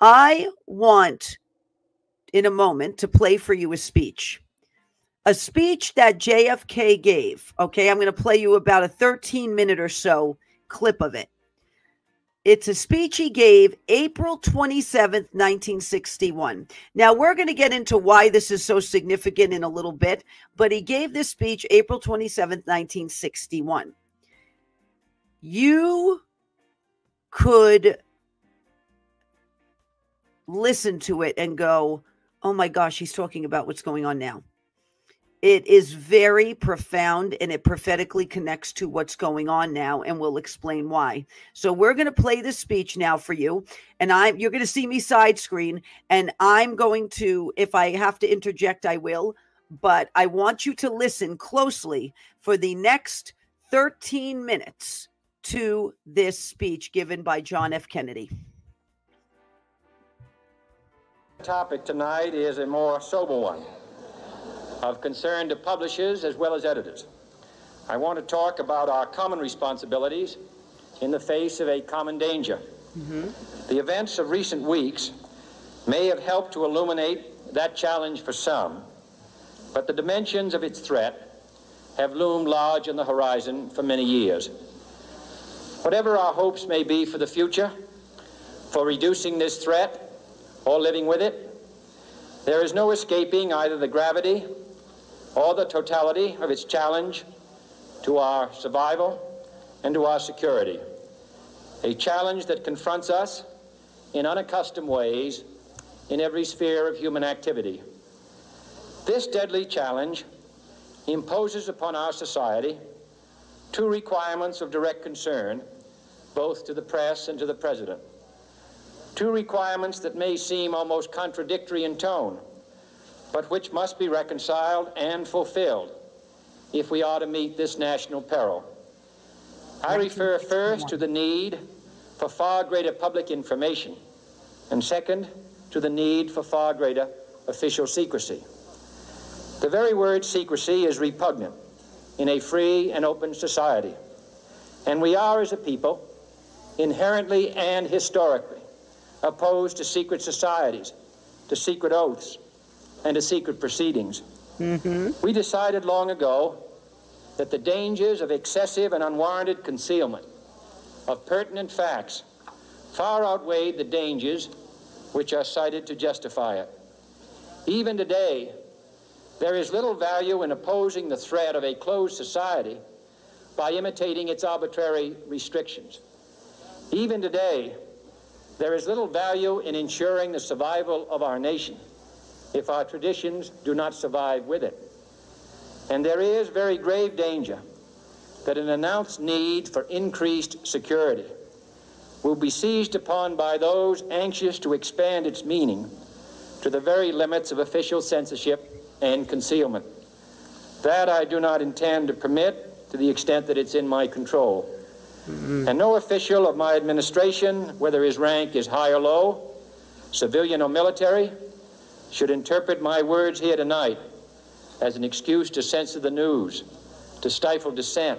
I want in a moment to play for you a speech. A speech that JFK gave. Okay, I'm going to play you about a 13 minute or so clip of it. It's a speech he gave April 27th, 1961. Now, we're going to get into why this is so significant in a little bit, but he gave this speech April 27th, 1961. You could listen to it and go, oh my gosh, he's talking about what's going on now. It is very profound and it prophetically connects to what's going on now, and we'll explain why. So we're going to play this speech now for you, and I'm you're going to see me side screen, and I'm going to, if I have to interject, I will, but I want you to listen closely for the next 13 minutes to this speech given by John F. Kennedy. Topic tonight is a more sober one of concern to publishers as well as editors. I want to talk about our common responsibilities in the face of a common danger. Mm-hmm. The events of recent weeks may have helped to illuminate that challenge for some, but the dimensions of its threat have loomed large on the horizon for many years. Whatever our hopes may be for the future, for reducing this threat or living with it, there is no escaping either the gravity or the totality of its challenge to our survival and to our security. A challenge that confronts us in unaccustomed ways in every sphere of human activity. This deadly challenge imposes upon our society two requirements of direct concern, both to the press and to the President. Two requirements that may seem almost contradictory in tone, but which must be reconciled and fulfilled if we are to meet this national peril. I refer first to the need for far greater public information, and second, to the need for far greater official secrecy. The very word secrecy is repugnant in a free and open society, and we are, as a people, inherently and historically opposed to secret societies, to secret oaths, and to secret proceedings. Mm-hmm. We decided long ago that the dangers of excessive and unwarranted concealment of pertinent facts far outweighed the dangers which are cited to justify it. Even today, there is little value in opposing the threat of a closed society by imitating its arbitrary restrictions. Even today, there is little value in ensuring the survival of our nation if our traditions do not survive with it. And there is very grave danger that an announced need for increased security will be seized upon by those anxious to expand its meaning to the very limits of official censorship and concealment. That I do not intend to permit to the extent that it's in my control. Mm-hmm. And no official of my administration, whether his rank is high or low, civilian or military, should interpret my words here tonight as an excuse to censor the news, to stifle dissent,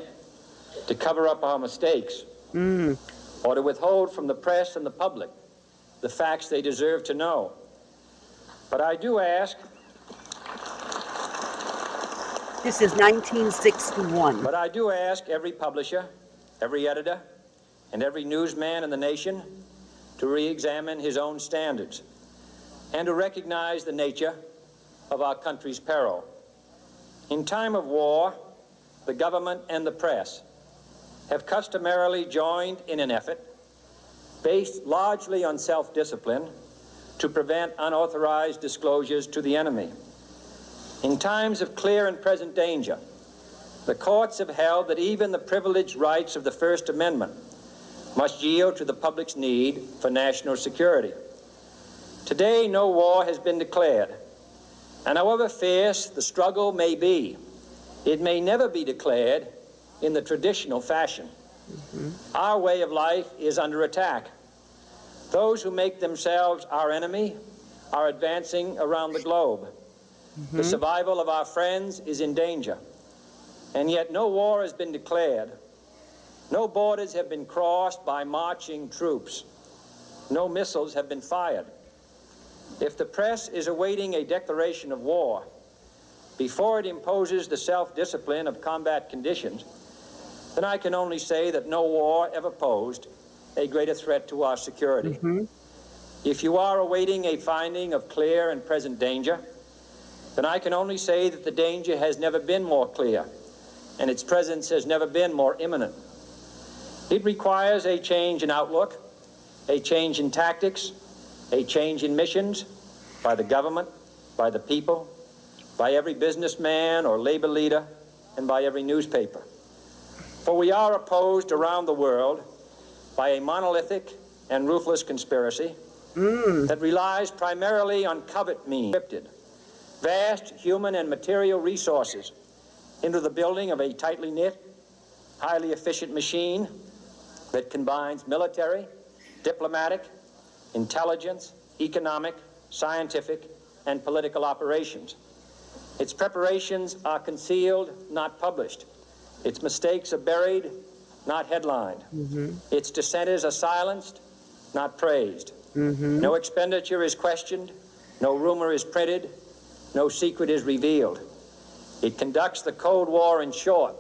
to cover up our mistakes, mm. or to withhold from the press and the public the facts they deserve to know. But I do ask. This is 1961. But I do ask every publisher, every editor, and every newsman in the nation to re examine his own standards and to recognize the nature of our country's peril. In time of war, the government and the press have customarily joined in an effort based largely on self discipline to prevent unauthorized disclosures to the enemy. In times of clear and present danger, the courts have held that even the privileged rights of the First Amendment must yield to the public's need for national security. Today, no war has been declared. And however fierce the struggle may be, it may never be declared in the traditional fashion. Mm-hmm. Our way of life is under attack. Those who make themselves our enemy are advancing around the globe. Mm-hmm. The survival of our friends is in danger. And yet, no war has been declared. No borders have been crossed by marching troops. no missiles have been fired. If the press is awaiting a declaration of war before it imposes the self discipline of combat conditions, then I can only say that no war ever posed a greater threat to our security. Mm-hmm. If you are awaiting a finding of clear and present danger, then I can only say that the danger has never been more clear and its presence has never been more imminent. It requires a change in outlook, a change in tactics, a change in missions by the government, by the people, by every businessman or labor leader, and by every newspaper. For we are opposed around the world by a monolithic and ruthless conspiracy mm. that relies primarily on covert means, vast human and material resources into the building of a tightly knit, highly efficient machine that combines military, diplomatic, intelligence, economic, scientific, and political operations. Its preparations are concealed, not published. Its mistakes are buried, not headlined. Mm-hmm. Its dissenters are silenced, not praised. Mm-hmm. No expenditure is questioned, no rumor is printed, no secret is revealed. It conducts the Cold War in short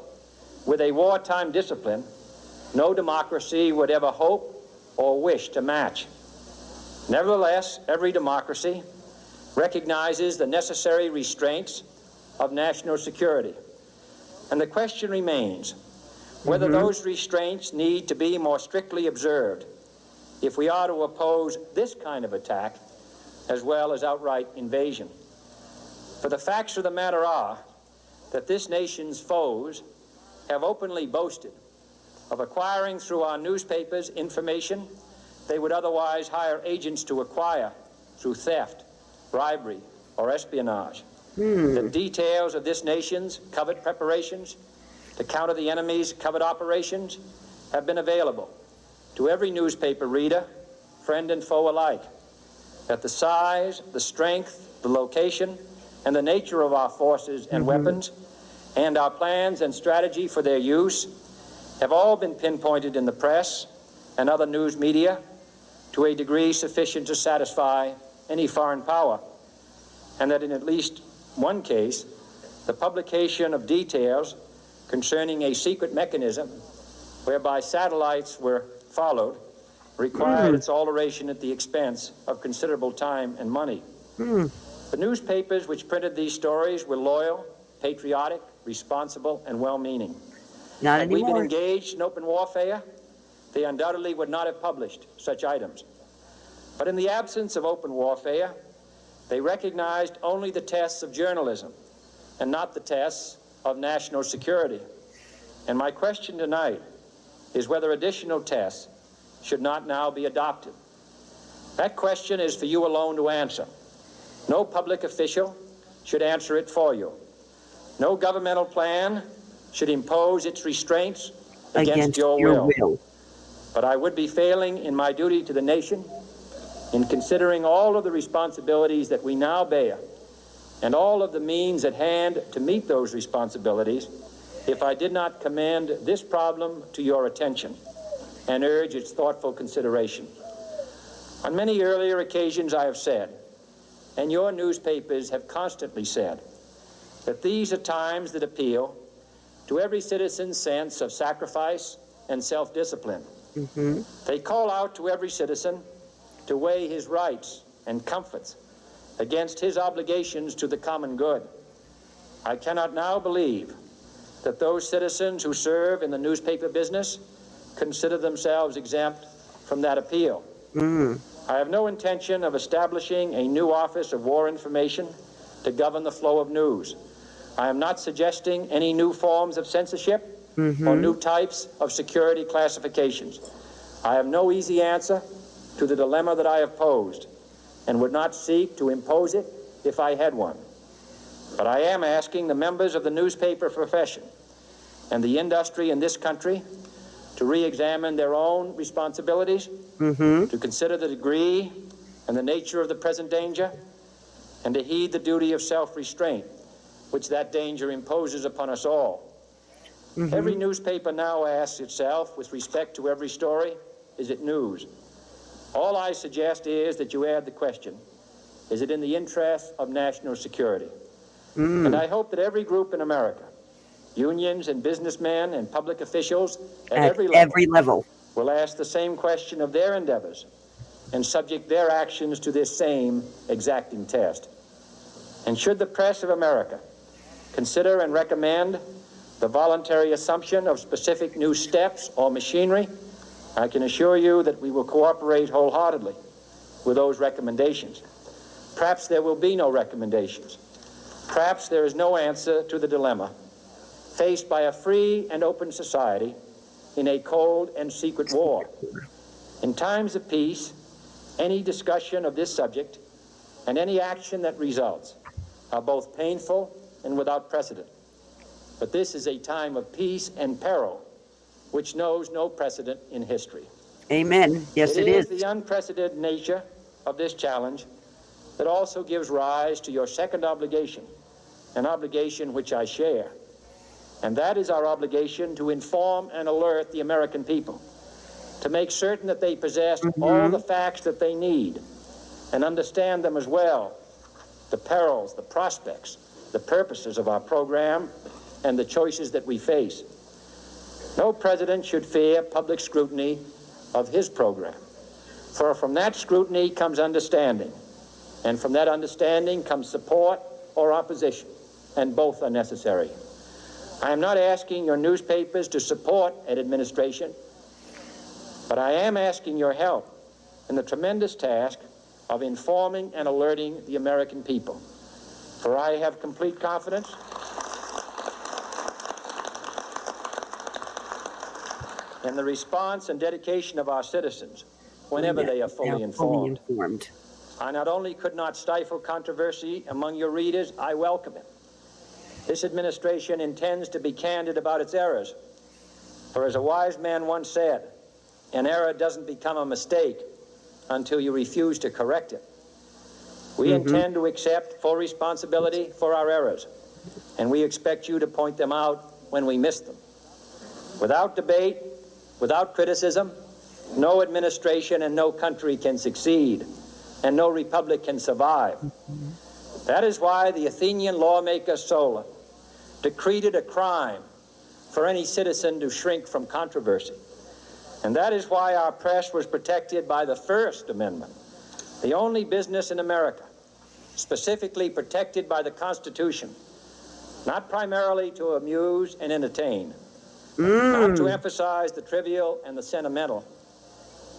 with a wartime discipline no democracy would ever hope or wish to match. Nevertheless, every democracy recognizes the necessary restraints of national security. And the question remains whether mm-hmm. those restraints need to be more strictly observed if we are to oppose this kind of attack as well as outright invasion. For the facts of the matter are that this nation's foes have openly boasted of acquiring through our newspapers information they would otherwise hire agents to acquire through theft, bribery, or espionage. Hmm. The details of this nation's covert preparations to counter the enemy's covert operations have been available to every newspaper reader, friend and foe alike. That the size, the strength, the location, and the nature of our forces and mm-hmm. weapons, and our plans and strategy for their use have all been pinpointed in the press and other news media to a degree sufficient to satisfy any foreign power, and that in at least one case, the publication of details concerning a secret mechanism whereby satellites were followed required mm. its alteration at the expense of considerable time and money. Mm. The newspapers which printed these stories were loyal, patriotic, responsible, and well meaning. Not Had anymore. we been engaged in open warfare, they undoubtedly would not have published such items. But in the absence of open warfare, they recognized only the tests of journalism and not the tests of national security. And my question tonight is whether additional tests should not now be adopted. That question is for you alone to answer. No public official should answer it for you. No governmental plan should impose its restraints against, against your, your will. will. But I would be failing in my duty to the nation in considering all of the responsibilities that we now bear and all of the means at hand to meet those responsibilities if I did not commend this problem to your attention and urge its thoughtful consideration. On many earlier occasions, I have said, and your newspapers have constantly said, that these are times that appeal to every citizen's sense of sacrifice and self discipline. Mm-hmm. They call out to every citizen to weigh his rights and comforts against his obligations to the common good. I cannot now believe that those citizens who serve in the newspaper business consider themselves exempt from that appeal. Mm. I have no intention of establishing a new Office of War Information to govern the flow of news. I am not suggesting any new forms of censorship mm-hmm. or new types of security classifications. I have no easy answer to the dilemma that I have posed and would not seek to impose it if I had one. But I am asking the members of the newspaper profession and the industry in this country to re examine their own responsibilities, mm-hmm. to consider the degree and the nature of the present danger, and to heed the duty of self restraint which that danger imposes upon us all. Mm-hmm. Every newspaper now asks itself, with respect to every story, is it news? All I suggest is that you add the question is it in the interest of national security? Mm. And I hope that every group in America, unions and businessmen and public officials at, at every, level, every level, will ask the same question of their endeavors and subject their actions to this same exacting test. And should the press of America consider and recommend the voluntary assumption of specific new steps or machinery, I can assure you that we will cooperate wholeheartedly with those recommendations. Perhaps there will be no recommendations. Perhaps there is no answer to the dilemma faced by a free and open society in a cold and secret war. In times of peace, any discussion of this subject and any action that results are both painful and without precedent. But this is a time of peace and peril, which knows no precedent in history. Amen. Yes, it, it is. is. the unprecedented nature of this challenge that also gives rise to your second obligation, an obligation which I share. And that is our obligation to inform and alert the American people, to make certain that they possess mm-hmm. all the facts that they need and understand them as well the perils, the prospects, the purposes of our program, and the choices that we face. No president should fear public scrutiny of his program, for from that scrutiny comes understanding, and from that understanding comes support or opposition, and both are necessary. I am not asking your newspapers to support an administration, but I am asking your help in the tremendous task of informing and alerting the American people. For I have complete confidence in the response and dedication of our citizens whenever they are fully informed. informed. I not only could not stifle controversy among your readers, I welcome it. This administration intends to be candid about its errors. For as a wise man once said, an error doesn't become a mistake until you refuse to correct it. We mm-hmm. intend to accept full responsibility for our errors, and we expect you to point them out when we miss them. Without debate, without criticism, no administration and no country can succeed, and no republic can survive. That is why the Athenian lawmaker Solon decreed it a crime for any citizen to shrink from controversy. And that is why our press was protected by the First Amendment, the only business in America specifically protected by the Constitution, not primarily to amuse and entertain, mm. not to emphasize the trivial and the sentimental,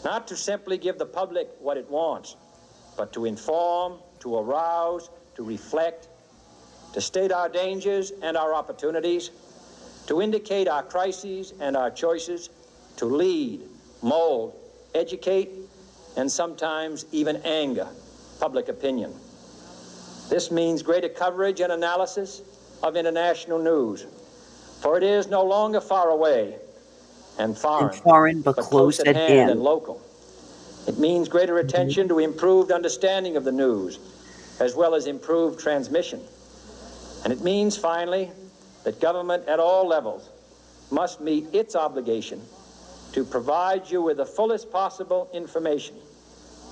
not to simply give the public what it wants, but to inform, to arouse, to reflect, to state our dangers and our opportunities, to indicate our crises and our choices, to lead, mold, educate, and sometimes even anger public opinion. This means greater coverage and analysis of international news, for it is no longer far away and foreign, and foreign but, but close, close at, hand, hand and local. It means greater attention mm-hmm. to improved understanding of the news, as well as improved transmission. And it means, finally, that government at all levels must meet its obligation to provide you with the fullest possible information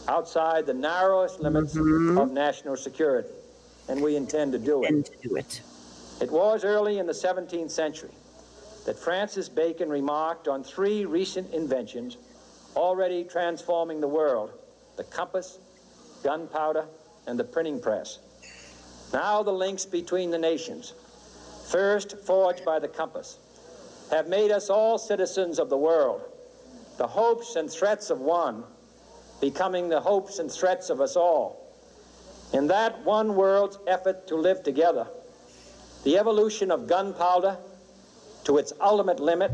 outside the narrowest limits mm-hmm. of national security. And we intend to do it. And do it. It was early in the 17th century that Francis Bacon remarked on three recent inventions already transforming the world the compass, gunpowder, and the printing press. Now the links between the nations, first forged by the compass, have made us all citizens of the world, the hopes and threats of one becoming the hopes and threats of us all. In that one world's effort to live together, the evolution of gunpowder to its ultimate limit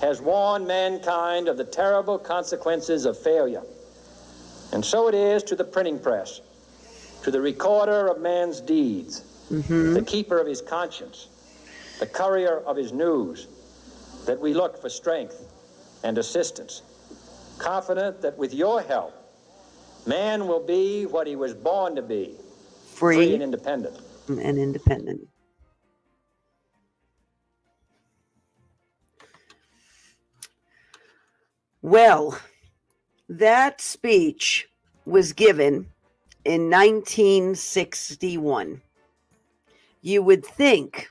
has warned mankind of the terrible consequences of failure. And so it is to the printing press to the recorder of man's deeds, mm-hmm. the keeper of his conscience, the courier of his news, that we look for strength and assistance, confident that with your help, man will be what he was born to be free, free and independent. And independent. Well, That speech was given in 1961. You would think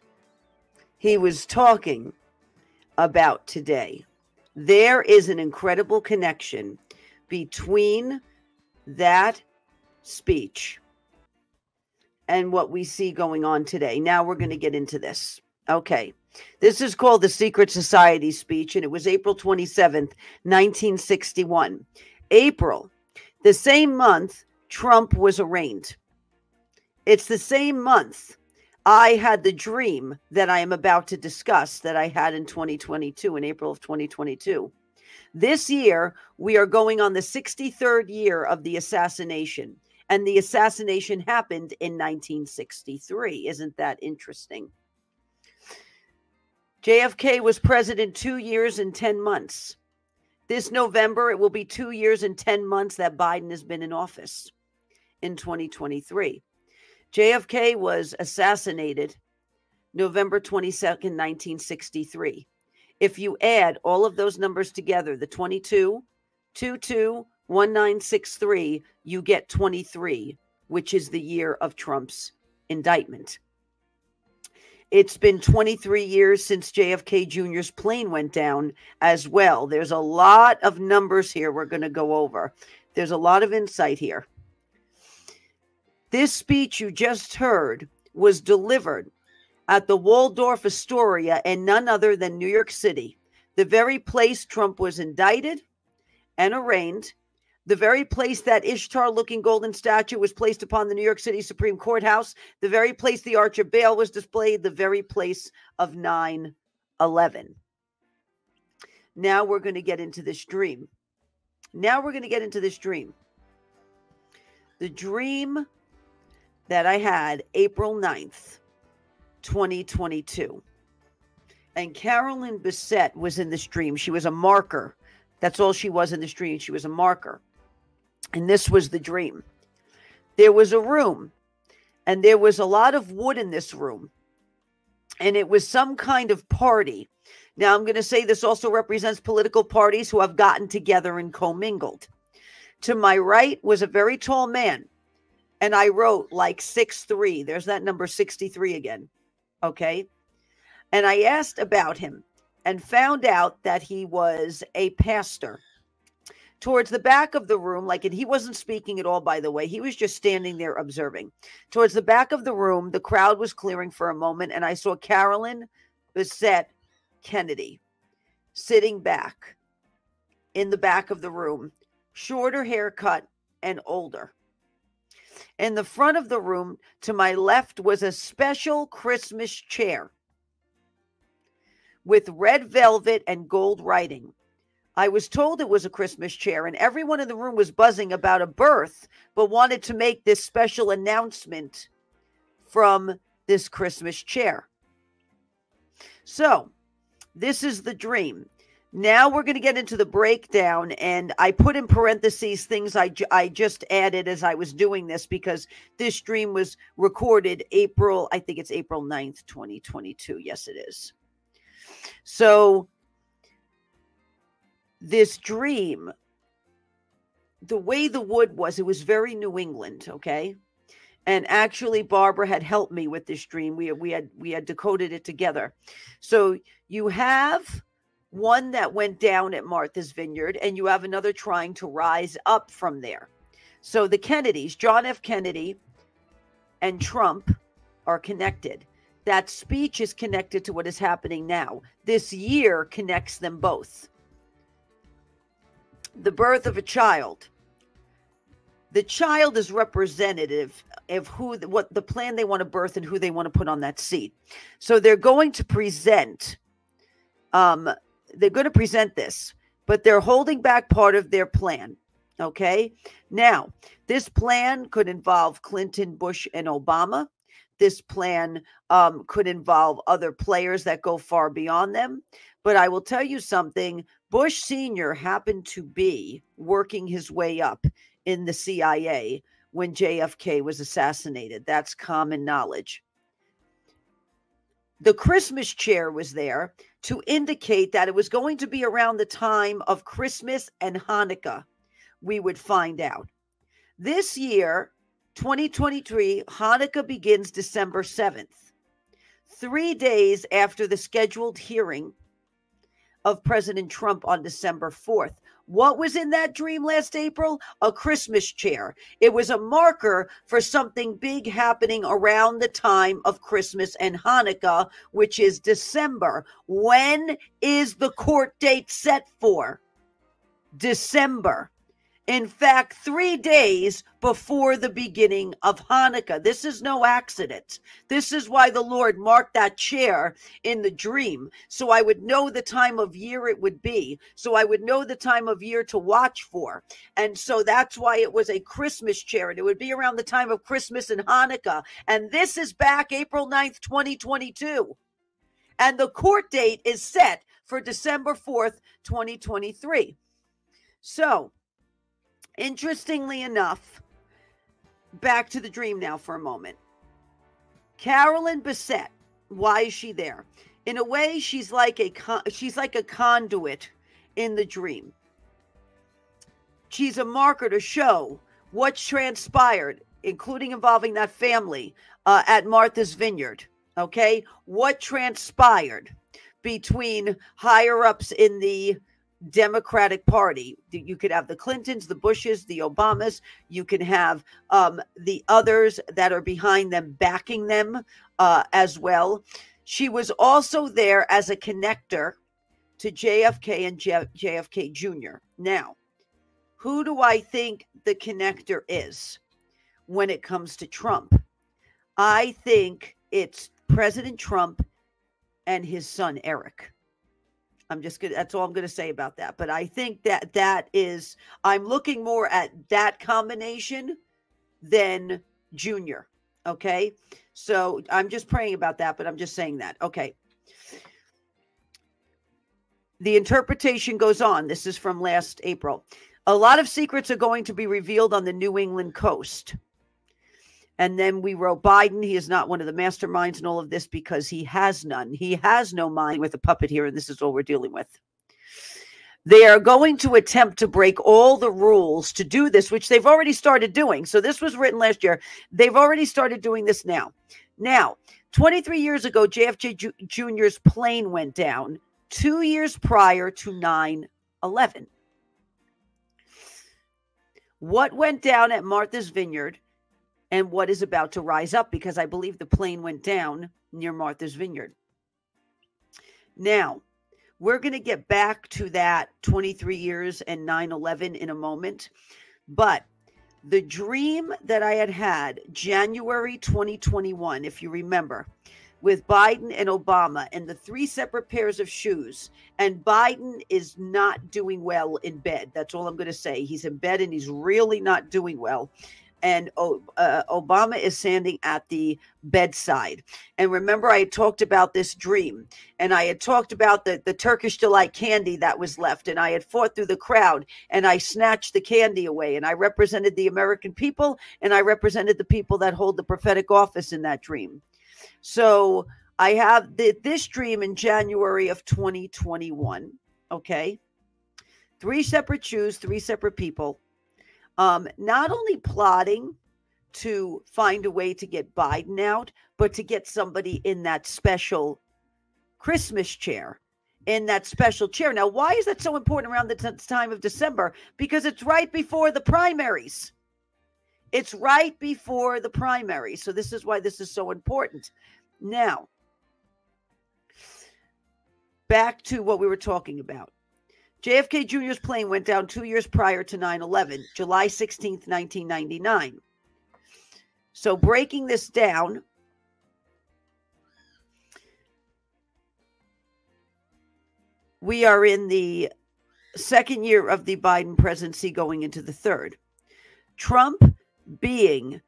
he was talking about today. There is an incredible connection between that speech and what we see going on today. Now we're going to get into this. Okay. This is called the Secret Society speech, and it was April 27th, 1961. April, the same month Trump was arraigned. It's the same month I had the dream that I am about to discuss that I had in 2022, in April of 2022. This year, we are going on the 63rd year of the assassination, and the assassination happened in 1963. Isn't that interesting? JFK was president two years and 10 months. This November, it will be two years and 10 months that Biden has been in office in 2023. JFK was assassinated November 22nd, 1963. If you add all of those numbers together, the 22, 22, 1963, you get 23, which is the year of Trump's indictment. It's been 23 years since JFK Jr.'s plane went down as well. There's a lot of numbers here we're going to go over. There's a lot of insight here. This speech you just heard was delivered at the Waldorf Astoria in none other than New York City, the very place Trump was indicted and arraigned, the very place that Ishtar looking golden statue was placed upon the New York City Supreme Courthouse, the very place the Arch of Baal was displayed, the very place of 9 11. Now we're going to get into this dream. Now we're going to get into this dream. The dream that I had April 9th, 2022. And Carolyn Bessette was in the stream. She was a marker. That's all she was in the stream. She was a marker. And this was the dream. There was a room, and there was a lot of wood in this room. And it was some kind of party. Now, I'm going to say this also represents political parties who have gotten together and commingled. To my right was a very tall man and I wrote like six three. There's that number 63 again. Okay. And I asked about him and found out that he was a pastor. Towards the back of the room, like, and he wasn't speaking at all, by the way, he was just standing there observing. Towards the back of the room, the crowd was clearing for a moment, and I saw Carolyn Bessette Kennedy sitting back in the back of the room, shorter haircut and older. In the front of the room to my left was a special Christmas chair with red velvet and gold writing. I was told it was a Christmas chair, and everyone in the room was buzzing about a birth, but wanted to make this special announcement from this Christmas chair. So, this is the dream. Now we're going to get into the breakdown, and I put in parentheses things I, I just added as I was doing this because this stream was recorded April, I think it's April 9th, 2022. Yes, it is. So, this dream, the way the wood was, it was very New England, okay? And actually, Barbara had helped me with this dream. We, we had we had decoded it together. So you have one that went down at Martha's Vineyard, and you have another trying to rise up from there. So the Kennedys, John F. Kennedy and Trump, are connected. That speech is connected to what is happening now. This year connects them both. The birth of a child. The child is representative of who, what the plan they want to birth and who they want to put on that seat. So they're going to present um, they're going to present this, but they're holding back part of their plan. Okay. Now, this plan could involve Clinton, Bush, and Obama. This plan um, could involve other players that go far beyond them. But I will tell you something Bush Sr. happened to be working his way up in the CIA when JFK was assassinated. That's common knowledge. The Christmas chair was there to indicate that it was going to be around the time of Christmas and Hanukkah we would find out. This year, 2023, Hanukkah begins December 7th, three days after the scheduled hearing of President Trump on December 4th. What was in that dream last April? A Christmas chair. It was a marker for something big happening around the time of Christmas and Hanukkah, which is December. When is the court date set for? December. In fact, three days before the beginning of Hanukkah. This is no accident. This is why the Lord marked that chair in the dream. So I would know the time of year it would be. So I would know the time of year to watch for. And so that's why it was a Christmas chair. And it would be around the time of Christmas and Hanukkah. And this is back April 9th, 2022. And the court date is set for December 4th, 2023. So, Interestingly enough, back to the dream now for a moment. Carolyn Bessette, why is she there? In a way, she's like a she's like a conduit in the dream. She's a marker to show what transpired, including involving that family uh, at Martha's Vineyard. Okay, what transpired between higher ups in the Democratic Party. You could have the Clintons, the Bushes, the Obamas. You can have um, the others that are behind them backing them uh, as well. She was also there as a connector to JFK and J- JFK Jr. Now, who do I think the connector is when it comes to Trump? I think it's President Trump and his son, Eric. I'm just gonna that's all I'm gonna say about that. But I think that that is I'm looking more at that combination than junior. Okay. So I'm just praying about that, but I'm just saying that. Okay. The interpretation goes on. This is from last April. A lot of secrets are going to be revealed on the New England coast. And then we wrote Biden. He is not one of the masterminds in all of this because he has none. He has no mind with a puppet here, and this is all we're dealing with. They are going to attempt to break all the rules to do this, which they've already started doing. So this was written last year. They've already started doing this now. Now, 23 years ago, JFK Jr.'s plane went down two years prior to 9 11. What went down at Martha's Vineyard and what is about to rise up because I believe the plane went down near Martha's Vineyard. Now, we're going to get back to that 23 years and 9 11 in a moment. But the dream that I had had January 2021, if you remember, with Biden and Obama and the three separate pairs of shoes. And Biden is not doing well in bed. That's all I'm going to say. He's in bed and he's really not doing well and uh, Obama is standing at the bedside. And remember, I had talked about this dream, and I had talked about the, the Turkish delight candy that was left, and I had fought through the crowd, and I snatched the candy away, and I represented the American people, and I represented the people that hold the prophetic office in that dream. So I have the, this dream in January of 2021. Okay. Three separate Jews, three separate people um, not only plotting to find a way to get Biden out, but to get somebody in that special Christmas chair, in that special chair. Now, why is that so important around the t- time of December? Because it's right before the primaries. It's right before the primary. So, this is why this is so important. Now, back to what we were talking about. JFK Jr.'s plane went down two years prior to 9 11, July 16th, 1999. So, breaking this down, we are in the second year of the Biden presidency going into the third. Trump being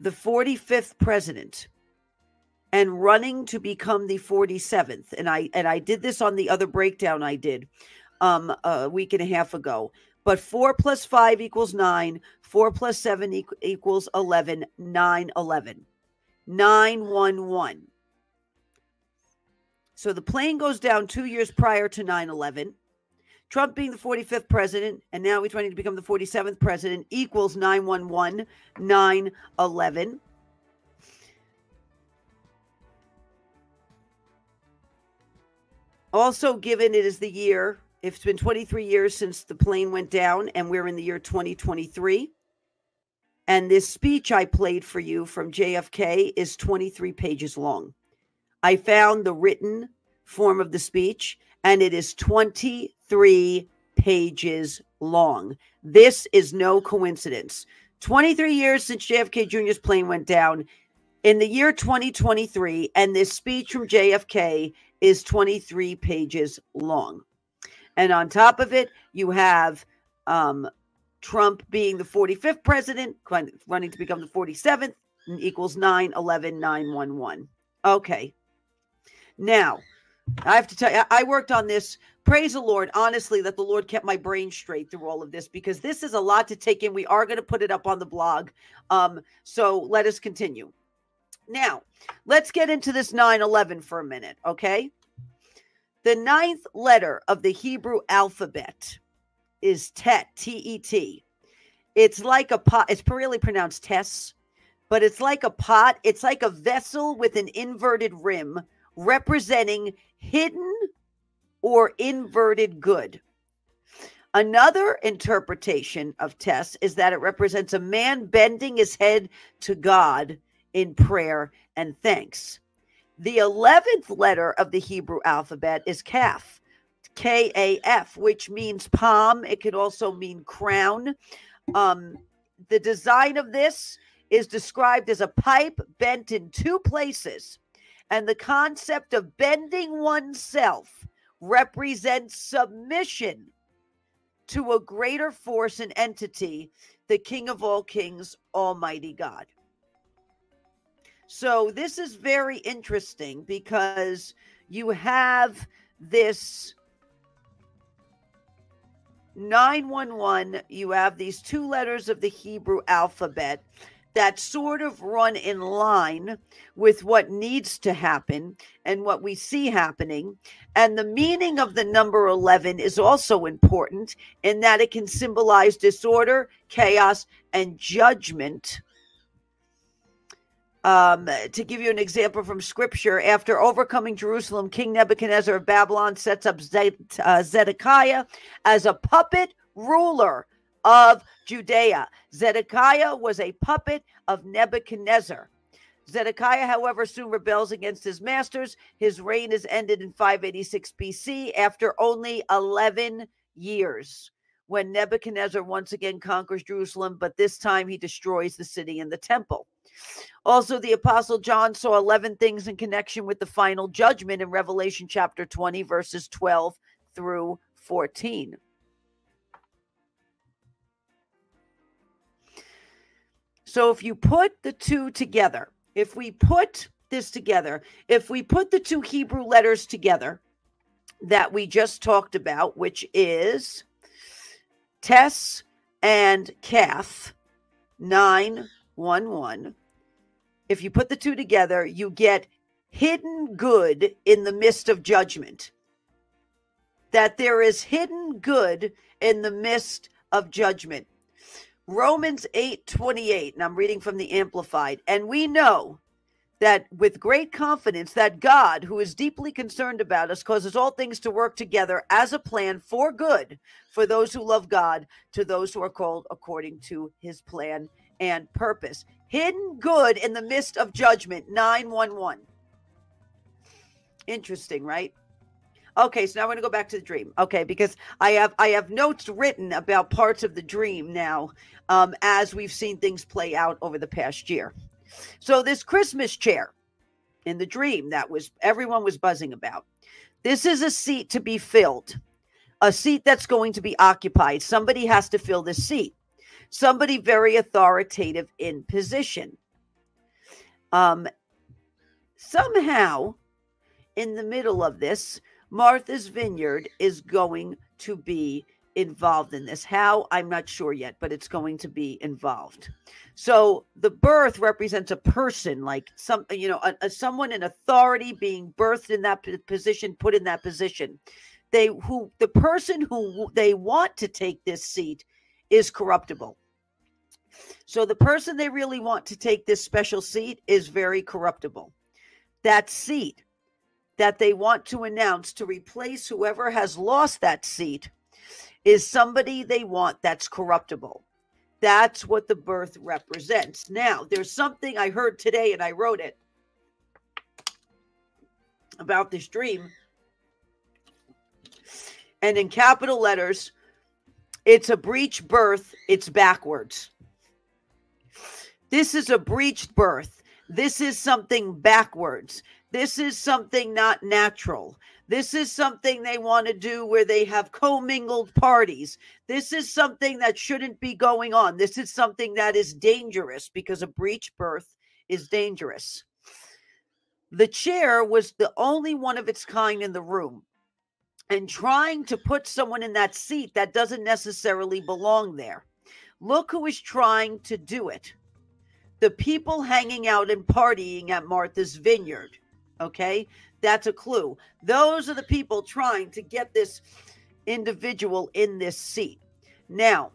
the 45th president and running to become the 47th and I and I did this on the other breakdown I did um a week and a half ago. But four plus five equals nine. Four plus seven equals 11. Nine, 11. Nine, one, one. So the plane goes down two years prior to 9 11. Trump being the 45th president, and now he's running to become the 47th president, equals 911, 9 11. Also, given it is the year, it's been 23 years since the plane went down, and we're in the year 2023. And this speech I played for you from JFK is 23 pages long. I found the written form of the speech, and it is 23 pages long. This is no coincidence. 23 years since JFK Jr.'s plane went down. In the year 2023, and this speech from JFK is 23 pages long. And on top of it, you have um, Trump being the 45th president, running to become the 47th, equals 9 11 911. Okay. Now, I have to tell you, I worked on this. Praise the Lord, honestly, that the Lord kept my brain straight through all of this because this is a lot to take in. We are going to put it up on the blog. Um, so let us continue. Now, let's get into this 9 11 for a minute, okay? The ninth letter of the Hebrew alphabet is Tet, T E T. It's like a pot, it's really pronounced Tess, but it's like a pot. It's like a vessel with an inverted rim representing hidden or inverted good. Another interpretation of Tess is that it represents a man bending his head to God in prayer and thanks. The 11th letter of the Hebrew alphabet is Kaf, K A F, which means palm. It could also mean crown. Um, the design of this is described as a pipe bent in two places and the concept of bending oneself represents submission to a greater force and entity, the King of all kings, Almighty God. So, this is very interesting because you have this 911, you have these two letters of the Hebrew alphabet that sort of run in line with what needs to happen and what we see happening. And the meaning of the number 11 is also important in that it can symbolize disorder, chaos, and judgment. Um, to give you an example from scripture, after overcoming Jerusalem, King Nebuchadnezzar of Babylon sets up uh, Zedekiah as a puppet ruler of Judea. Zedekiah was a puppet of Nebuchadnezzar. Zedekiah, however, soon rebels against his masters. His reign is ended in 586 BC after only 11 years when Nebuchadnezzar once again conquers Jerusalem, but this time he destroys the city and the temple. Also, the Apostle John saw 11 things in connection with the final judgment in Revelation chapter 20, verses 12 through 14. So if you put the two together, if we put this together, if we put the two Hebrew letters together that we just talked about, which is Tess and Kaf 911, if you put the two together, you get hidden good in the midst of judgment. That there is hidden good in the midst of judgment. Romans 8 28, and I'm reading from the Amplified. And we know that with great confidence that God, who is deeply concerned about us, causes all things to work together as a plan for good for those who love God, to those who are called according to his plan and purpose. Hidden good in the midst of judgment, 911. Interesting, right? Okay, so now we're gonna go back to the dream. Okay, because I have I have notes written about parts of the dream now, um, as we've seen things play out over the past year. So this Christmas chair in the dream that was everyone was buzzing about. This is a seat to be filled, a seat that's going to be occupied. Somebody has to fill this seat. Somebody very authoritative in position. Um, somehow, in the middle of this, Martha's Vineyard is going to be involved in this. How? I'm not sure yet, but it's going to be involved. So the birth represents a person, like some, you know, a, a, someone in authority being birthed in that position, put in that position. they who the person who they want to take this seat is corruptible. So the person they really want to take this special seat is very corruptible. That seat that they want to announce to replace whoever has lost that seat is somebody they want that's corruptible. That's what the birth represents. Now, there's something I heard today and I wrote it about this dream. And in capital letters, it's a breech birth, it's backwards. This is a breached birth. This is something backwards. This is something not natural. This is something they want to do where they have commingled parties. This is something that shouldn't be going on. This is something that is dangerous because a breech birth is dangerous. The chair was the only one of its kind in the room. And trying to put someone in that seat that doesn't necessarily belong there. Look who is trying to do it the people hanging out and partying at Martha's Vineyard. Okay, that's a clue. Those are the people trying to get this individual in this seat. Now,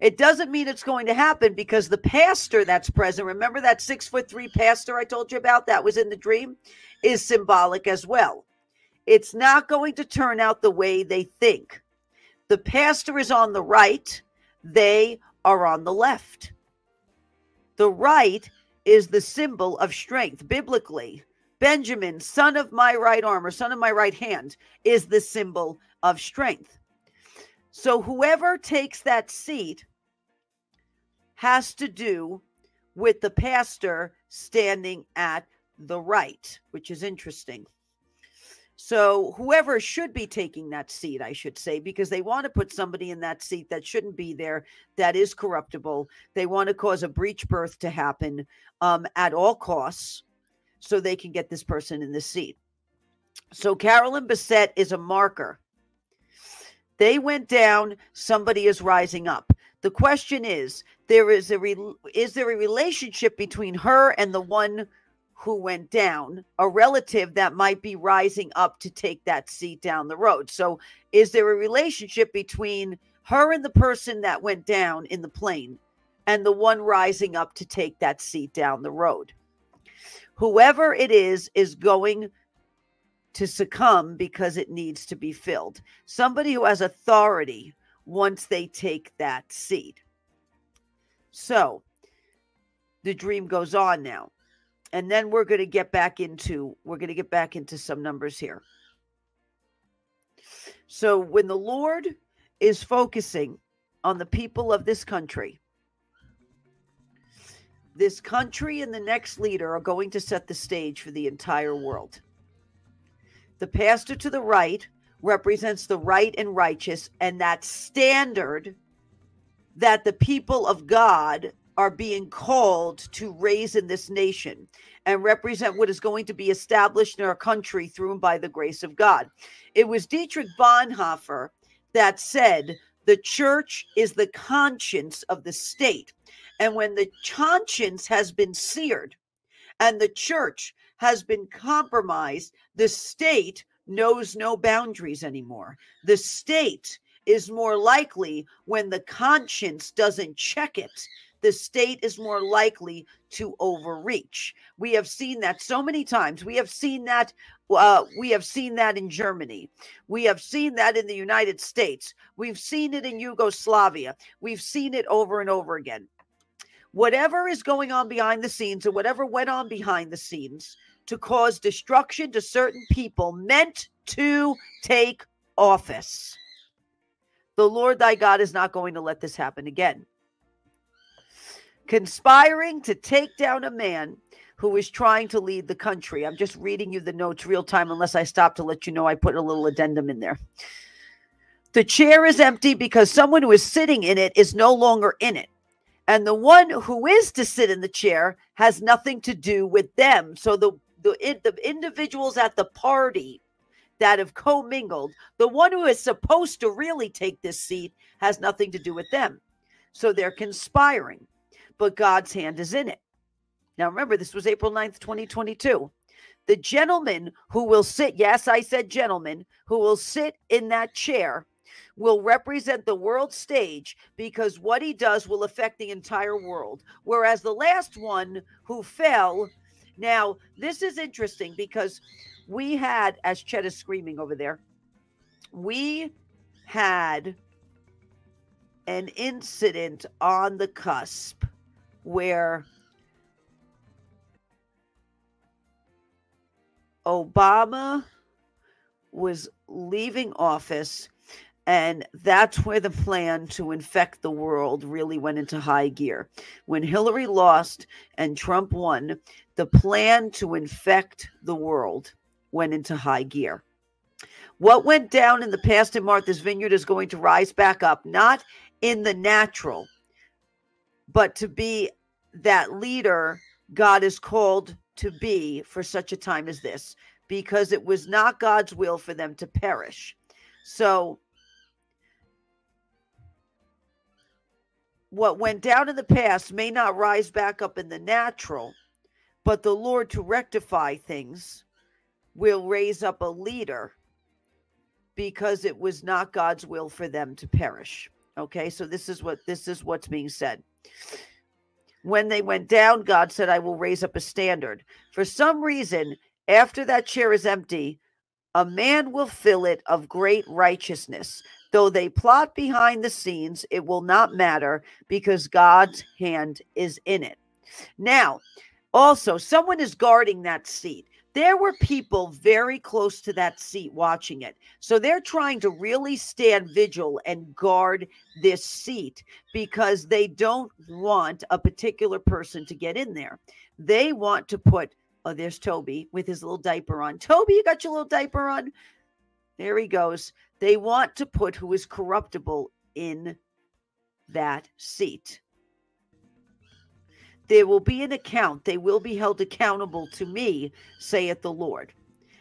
it doesn't mean it's going to happen because the pastor that's present, remember that six foot three pastor I told you about that was in the dream, is symbolic as well. It's not going to turn out the way they think. The pastor is on the right, they are on the left. The right is the symbol of strength biblically. Benjamin, son of my right arm or son of my right hand, is the symbol of strength. So whoever takes that seat has to do with the pastor standing at the right, which is interesting. So, whoever should be taking that seat, I should say, because they want to put somebody in that seat that shouldn't be there, that is corruptible. They want to cause a breech birth to happen um, at all costs so they can get this person in the seat. So, Carolyn Bessette is a marker. They went down, somebody is rising up. The question is, there is a re- is there a relationship between her and the one who went down, a relative that might be rising up to take that seat down the road. So, is there a relationship between her and the person that went down in the plane and the one rising up to take that seat down the road? Whoever it is, is going to succumb because it needs to be filled. Somebody who has authority once they take that seat. So, the dream goes on now and then we're going to get back into we're going to get back into some numbers here so when the lord is focusing on the people of this country this country and the next leader are going to set the stage for the entire world the pastor to the right represents the right and righteous and that standard that the people of god are being called to raise in this nation and represent what is going to be established in our country through and by the grace of God. It was Dietrich Bonhoeffer that said, The church is the conscience of the state. And when the conscience has been seared and the church has been compromised, the state knows no boundaries anymore. The state is more likely when the conscience doesn't check it the state is more likely to overreach. We have seen that so many times. We have seen that. Uh, we have seen that in Germany. We have seen that in the United States. We've seen it in Yugoslavia. We've seen it over and over again. Whatever is going on behind the scenes, or whatever went on behind the scenes to cause destruction to certain people meant to take office. The Lord thy God is not going to let this happen again conspiring to take down a man who is trying to lead the country. I'm just reading you the notes real time, unless I stop to let you know I put a little addendum in there. The chair is empty because someone who is sitting in it is no longer in it. And the one who is to sit in the chair has nothing to do with them. So the the, the individuals at the party that have commingled, the one who is supposed to really take this seat has nothing to do with them. So they're conspiring but God's hand is in it. Now, remember, this was April 9th, 2022. The gentleman who will sit, yes, I said gentleman, who will sit in that chair will represent the world stage because what he does will affect the entire world. Whereas the last one who fell, now this is interesting because we had, as Chet is screaming over there, we had an incident on the cusp where Obama was leaving office and that's where the plan to infect the world really went into high gear. When Hillary lost and Trump won, the plan to infect the world went into high gear. What went down in the past in Martha's Vineyard is going to rise back up, not in the natural, but to be that leader God is called to be for such a time as this, because it was not God's will for them to perish. So, what went down in the past may not rise back up in the natural, but the Lord to rectify things will raise up a leader because it was not God's will for them to perish. Okay, so this is what this is what's being said. When they went down, God said, I will raise up a standard. For some reason, after that chair is empty, a man will fill it of great righteousness. Though they plot behind the scenes, it will not matter because God's hand is in it. Now, also, someone is guarding that seat. There were people very close to that seat watching it. So they're trying to really stand vigil and guard this seat because they don't want a particular person to get in there. They want to put, oh, there's Toby with his little diaper on. Toby, you got your little diaper on? There he goes. They want to put who is corruptible in that seat. There will be an account. They will be held accountable to me, saith the Lord.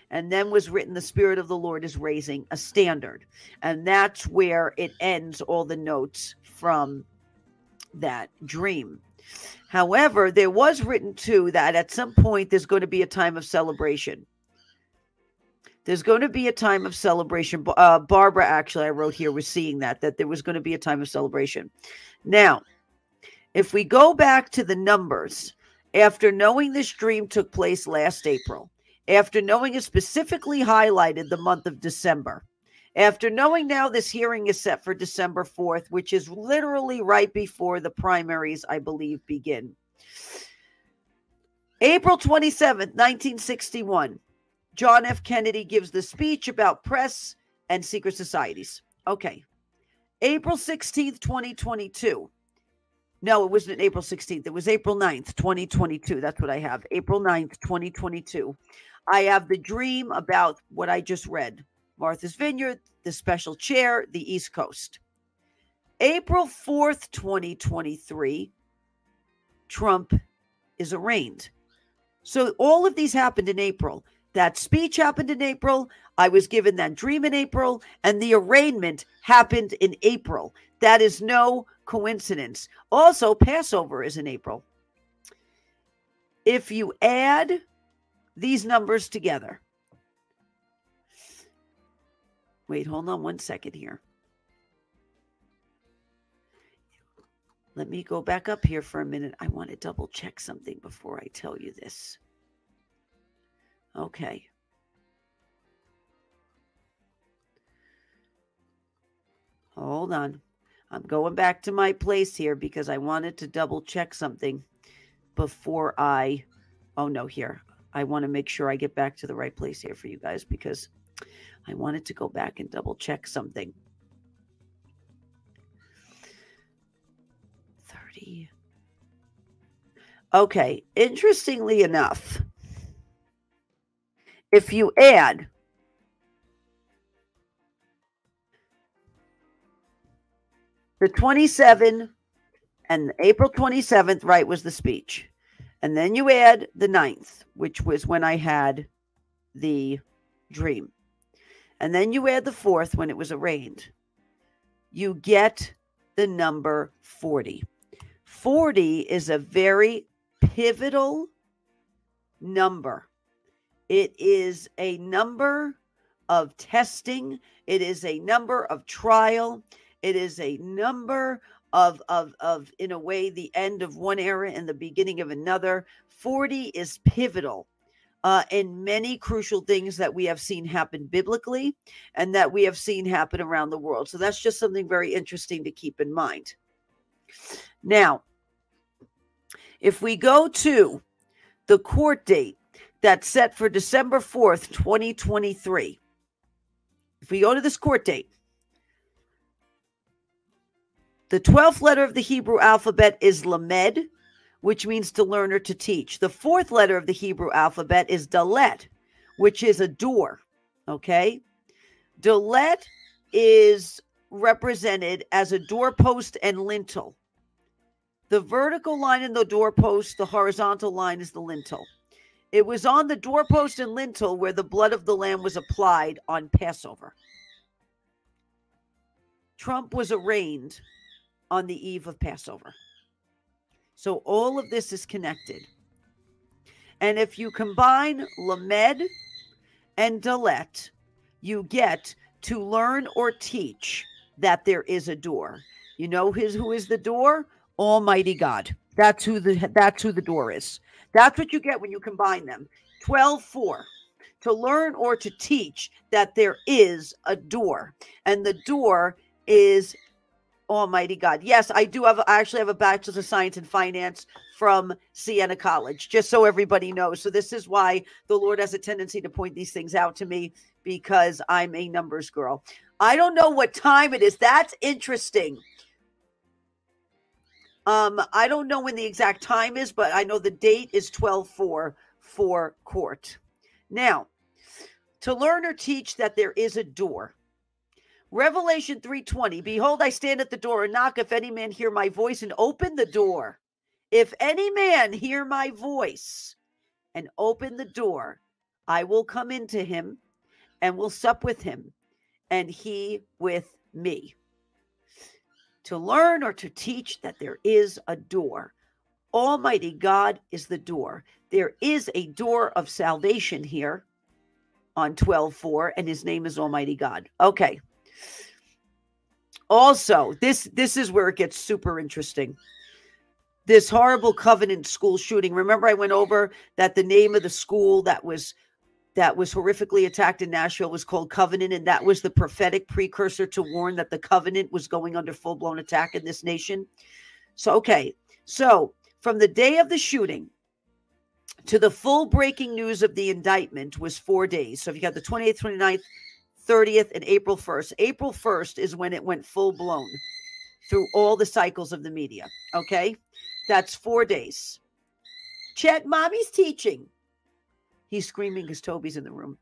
And then was written, The Spirit of the Lord is raising a standard. And that's where it ends all the notes from that dream. However, there was written too that at some point there's going to be a time of celebration. There's going to be a time of celebration. Uh, Barbara, actually, I wrote here, was seeing that, that there was going to be a time of celebration. Now, if we go back to the numbers, after knowing this dream took place last April, after knowing it specifically highlighted the month of December, after knowing now this hearing is set for December 4th, which is literally right before the primaries, I believe, begin. April 27th, 1961, John F. Kennedy gives the speech about press and secret societies. Okay. April 16th, 2022. No, it wasn't April 16th. It was April 9th, 2022. That's what I have. April 9th, 2022. I have the dream about what I just read Martha's Vineyard, the special chair, the East Coast. April 4th, 2023, Trump is arraigned. So all of these happened in April. That speech happened in April. I was given that dream in April, and the arraignment happened in April. That is no coincidence. Also, Passover is in April. If you add these numbers together, wait, hold on one second here. Let me go back up here for a minute. I want to double check something before I tell you this. Okay. Hold on. I'm going back to my place here because I wanted to double check something before I. Oh, no, here. I want to make sure I get back to the right place here for you guys because I wanted to go back and double check something. 30. Okay. Interestingly enough, if you add the 27 and April 27th, right, was the speech. And then you add the 9th, which was when I had the dream. And then you add the 4th when it was arraigned. You get the number 40. 40 is a very pivotal number. It is a number of testing, it is a number of trial, it is a number of of of in a way the end of one era and the beginning of another. 40 is pivotal uh, in many crucial things that we have seen happen biblically and that we have seen happen around the world. So that's just something very interesting to keep in mind. Now if we go to the court date that's set for december 4th 2023 if we go to this court date the 12th letter of the Hebrew alphabet is Lamed, which means to learn or to teach. The fourth letter of the Hebrew alphabet is Dalet, which is a door. Okay. Dalet is represented as a doorpost and lintel. The vertical line in the doorpost, the horizontal line is the lintel. It was on the doorpost and lintel where the blood of the lamb was applied on Passover. Trump was arraigned on the eve of Passover. So all of this is connected. And if you combine Lamed and Dalet, you get to learn or teach that there is a door. You know his who is the door? Almighty God. That's who the that's who the door is. That's what you get when you combine them. 12 4 to learn or to teach that there is a door and the door is Almighty God. Yes, I do have. I actually have a bachelor's of science in finance from Siena College, just so everybody knows. So this is why the Lord has a tendency to point these things out to me because I'm a numbers girl. I don't know what time it is. That's interesting. Um, I don't know when the exact time is, but I know the date is 12 4 for court. Now, to learn or teach that there is a door Revelation 3:20 Behold I stand at the door and knock. If any man hear my voice and open the door if any man hear my voice and open the door I will come into him and will sup with him and he with me. To learn or to teach that there is a door. Almighty God is the door. There is a door of salvation here on 12:4 and his name is Almighty God. Okay also, this this is where it gets super interesting. This horrible Covenant school shooting. Remember, I went over that the name of the school that was that was horrifically attacked in Nashville was called Covenant, and that was the prophetic precursor to warn that the Covenant was going under full blown attack in this nation. So, okay, so from the day of the shooting to the full breaking news of the indictment was four days. So, if you got the 28th, 29th, 30th and April 1st. April 1st is when it went full blown through all the cycles of the media. Okay. That's four days. Chet, mommy's teaching. He's screaming because Toby's in the room.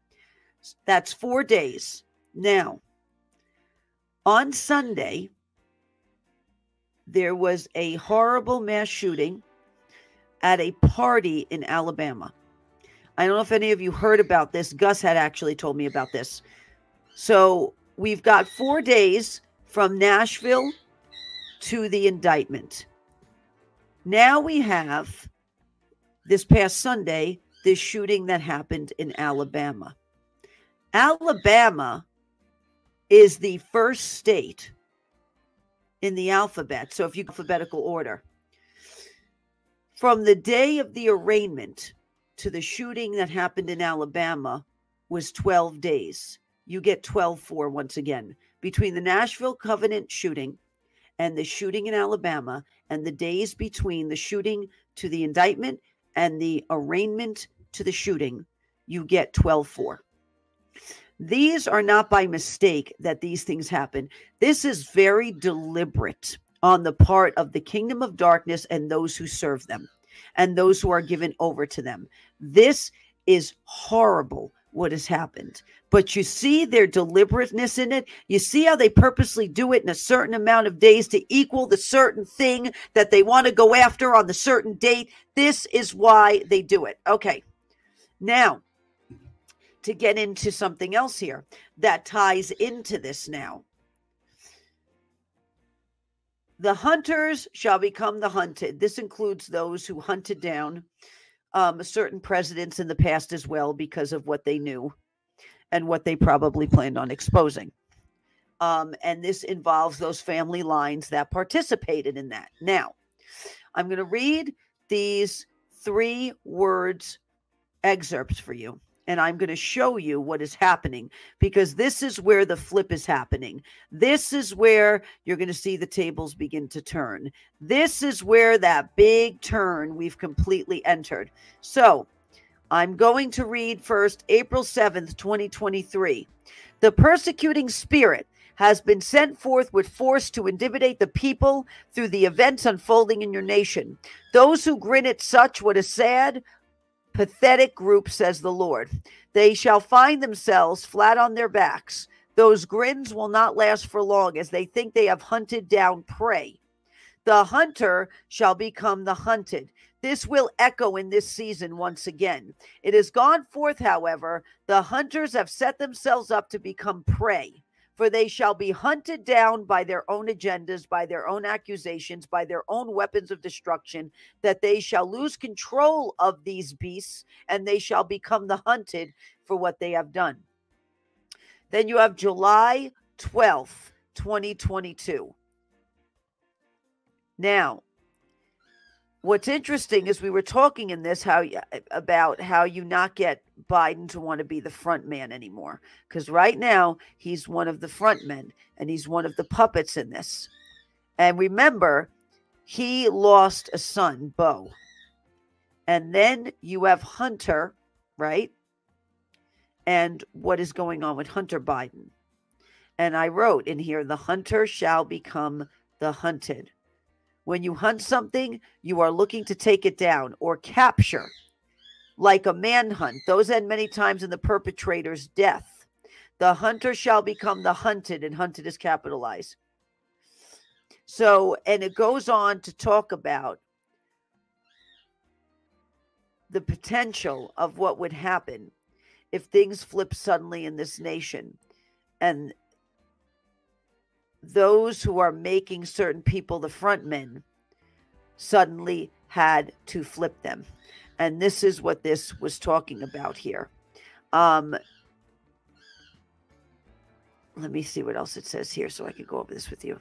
That's four days. Now, on Sunday, there was a horrible mass shooting at a party in Alabama. I don't know if any of you heard about this. Gus had actually told me about this. So we've got four days from Nashville to the indictment. Now we have this past Sunday, this shooting that happened in Alabama. Alabama is the first state in the alphabet. So if you alphabetical order, from the day of the arraignment to the shooting that happened in Alabama was 12 days you get 12 4 once again. Between the Nashville Covenant shooting and the shooting in Alabama, and the days between the shooting to the indictment and the arraignment to the shooting, you get 12 4. These are not by mistake that these things happen. This is very deliberate on the part of the kingdom of darkness and those who serve them and those who are given over to them. This is horrible what has happened. But you see their deliberateness in it. You see how they purposely do it in a certain amount of days to equal the certain thing that they want to go after on the certain date. This is why they do it. Okay. Now, to get into something else here that ties into this now. The hunters shall become the hunted. This includes those who hunted down um, certain presidents in the past as well because of what they knew and what they probably planned on exposing. Um, and this involves those family lines that participated in that. Now, I'm going to read these three words excerpts for you and I'm going to show you what is happening because this is where the flip is happening. This is where you're going to see the tables begin to turn. This is where that big turn we've completely entered. So I'm going to read first April 7th, 2023. The persecuting spirit has been sent forth with force to intimidate the people through the events unfolding in your nation. Those who grin at such what is sad pathetic group, says the Lord. They shall find themselves flat on their backs. Those grins will not last for long as they think they have hunted down prey. The hunter shall become the hunted. This will echo in this season once again. It has gone forth, however, the hunters have set themselves up to become prey for they shall be hunted down by their own agendas, by their own accusations, by their own weapons of destruction, that they shall lose control of these beasts and they shall become the hunted for what they have done. Then you have July 12th, 2022. Now, what's interesting is we were talking in this how about how you not get Biden to want to be the front man anymore because right now he's one of the front men and he's one of the puppets in this. And remember, he lost a son, Bo. And then you have Hunter, right? And what is going on with Hunter Biden? And I wrote in here, the hunter shall become the hunted. When you hunt something, you are looking to take it down or capture, like a manhunt. Those end many times in the perpetrator's death. The hunter shall become the hunted, and hunted is capitalized. So, and it goes on to talk about the potential of what would happen if things flip suddenly in this nation and those who are making certain people the front men suddenly had to flip them. And this is what this was talking about here. Um, let me see what else it says here so I can go over this with you.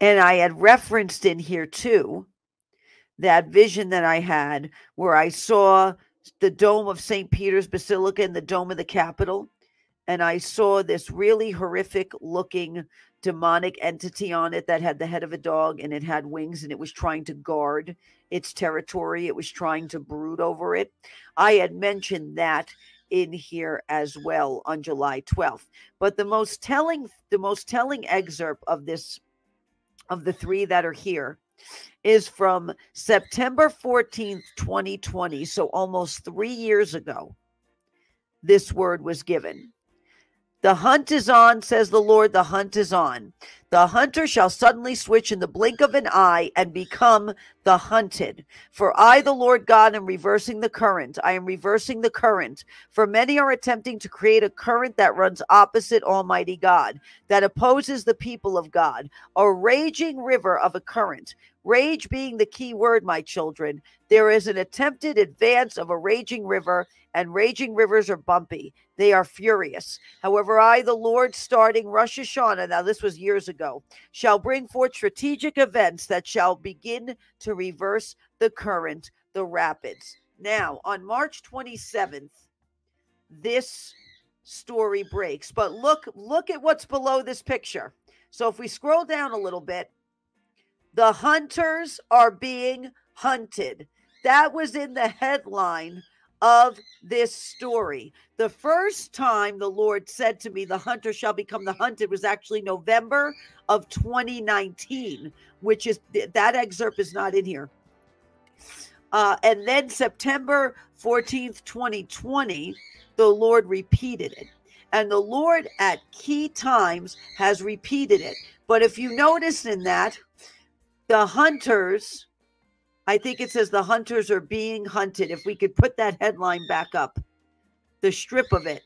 And I had referenced in here too that vision that I had where I saw the dome of St. Peter's Basilica and the dome of the Capitol. And I saw this really horrific looking demonic entity on it that had the head of a dog and it had wings and it was trying to guard its territory. It was trying to brood over it. I had mentioned that in here as well on July 12th. But the most telling the most telling excerpt of this of the three that are here is from September 14th, 2020. So almost three years ago, this word was given. The hunt is on, says the Lord. The hunt is on. The hunter shall suddenly switch in the blink of an eye and become the hunted. For I, the Lord God, am reversing the current. I am reversing the current. For many are attempting to create a current that runs opposite Almighty God, that opposes the people of God, a raging river of a current. Rage being the key word, my children. There is an attempted advance of a raging river, and raging rivers are bumpy. They are furious. However, I, the Lord, starting Rosh Hashanah, now this was years ago, shall bring forth strategic events that shall begin to reverse the current, the rapids. Now, on March 27th, this story breaks. But look, look at what's below this picture. So if we scroll down a little bit, the hunters are being hunted. That was in the headline of this story. The first time the Lord said to me, The hunter shall become the hunted, was actually November of 2019, which is that excerpt is not in here. Uh, and then September 14th, 2020, the Lord repeated it. And the Lord at key times has repeated it. But if you notice in that, the hunters, I think it says the hunters are being hunted. If we could put that headline back up, the strip of it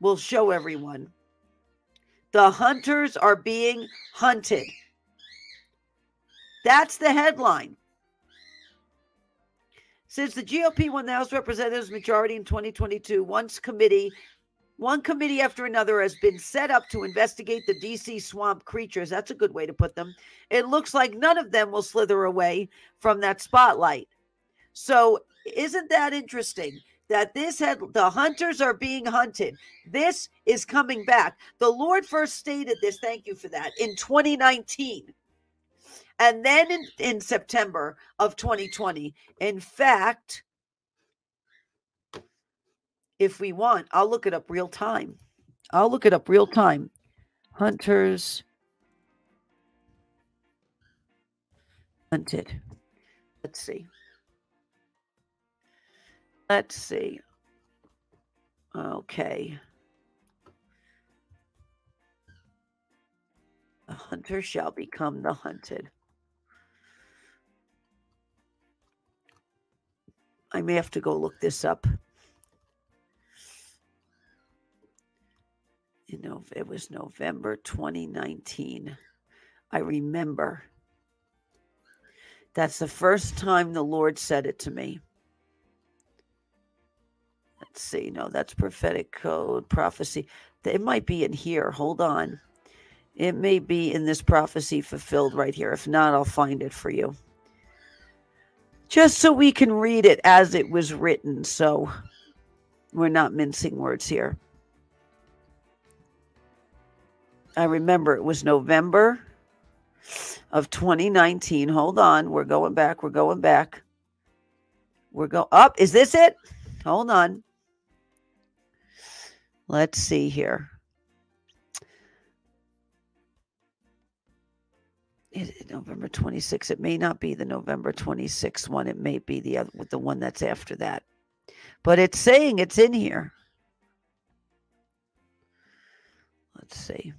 will show everyone. The hunters are being hunted. That's the headline. Since the GOP won the House Representatives majority in 2022, once committee, one committee after another has been set up to investigate the DC swamp creatures. That's a good way to put them. It looks like none of them will slither away from that spotlight. So, isn't that interesting? That this had the hunters are being hunted. This is coming back. The Lord first stated this, thank you for that, in 2019 and then in, in September of 2020. In fact, if we want, I'll look it up real time. I'll look it up real time. Hunters hunted. Let's see. Let's see. Okay. The hunter shall become the hunted. I may have to go look this up. You know, it was November 2019. I remember. That's the first time the Lord said it to me. Let's see. No, that's prophetic code, prophecy. It might be in here. Hold on. It may be in this prophecy fulfilled right here. If not, I'll find it for you just so we can read it as it was written. So we're not mincing words here. I remember it was November of 2019. Hold on. We're going back. We're going back. We're going up. Is this it? Hold on. Let's see here. November 26th. It may not be the November 26th one. It may be the other, with the one that's after that. But it's saying it's in here. Let's see.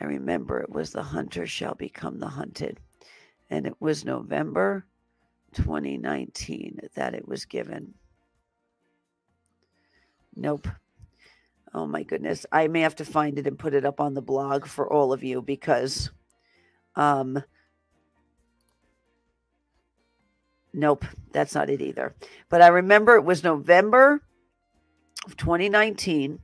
I remember it was the hunter shall become the hunted. And it was November 2019 that it was given. Nope. Oh my goodness. I may have to find it and put it up on the blog for all of you because um Nope, that's not it either. But I remember it was November of 2019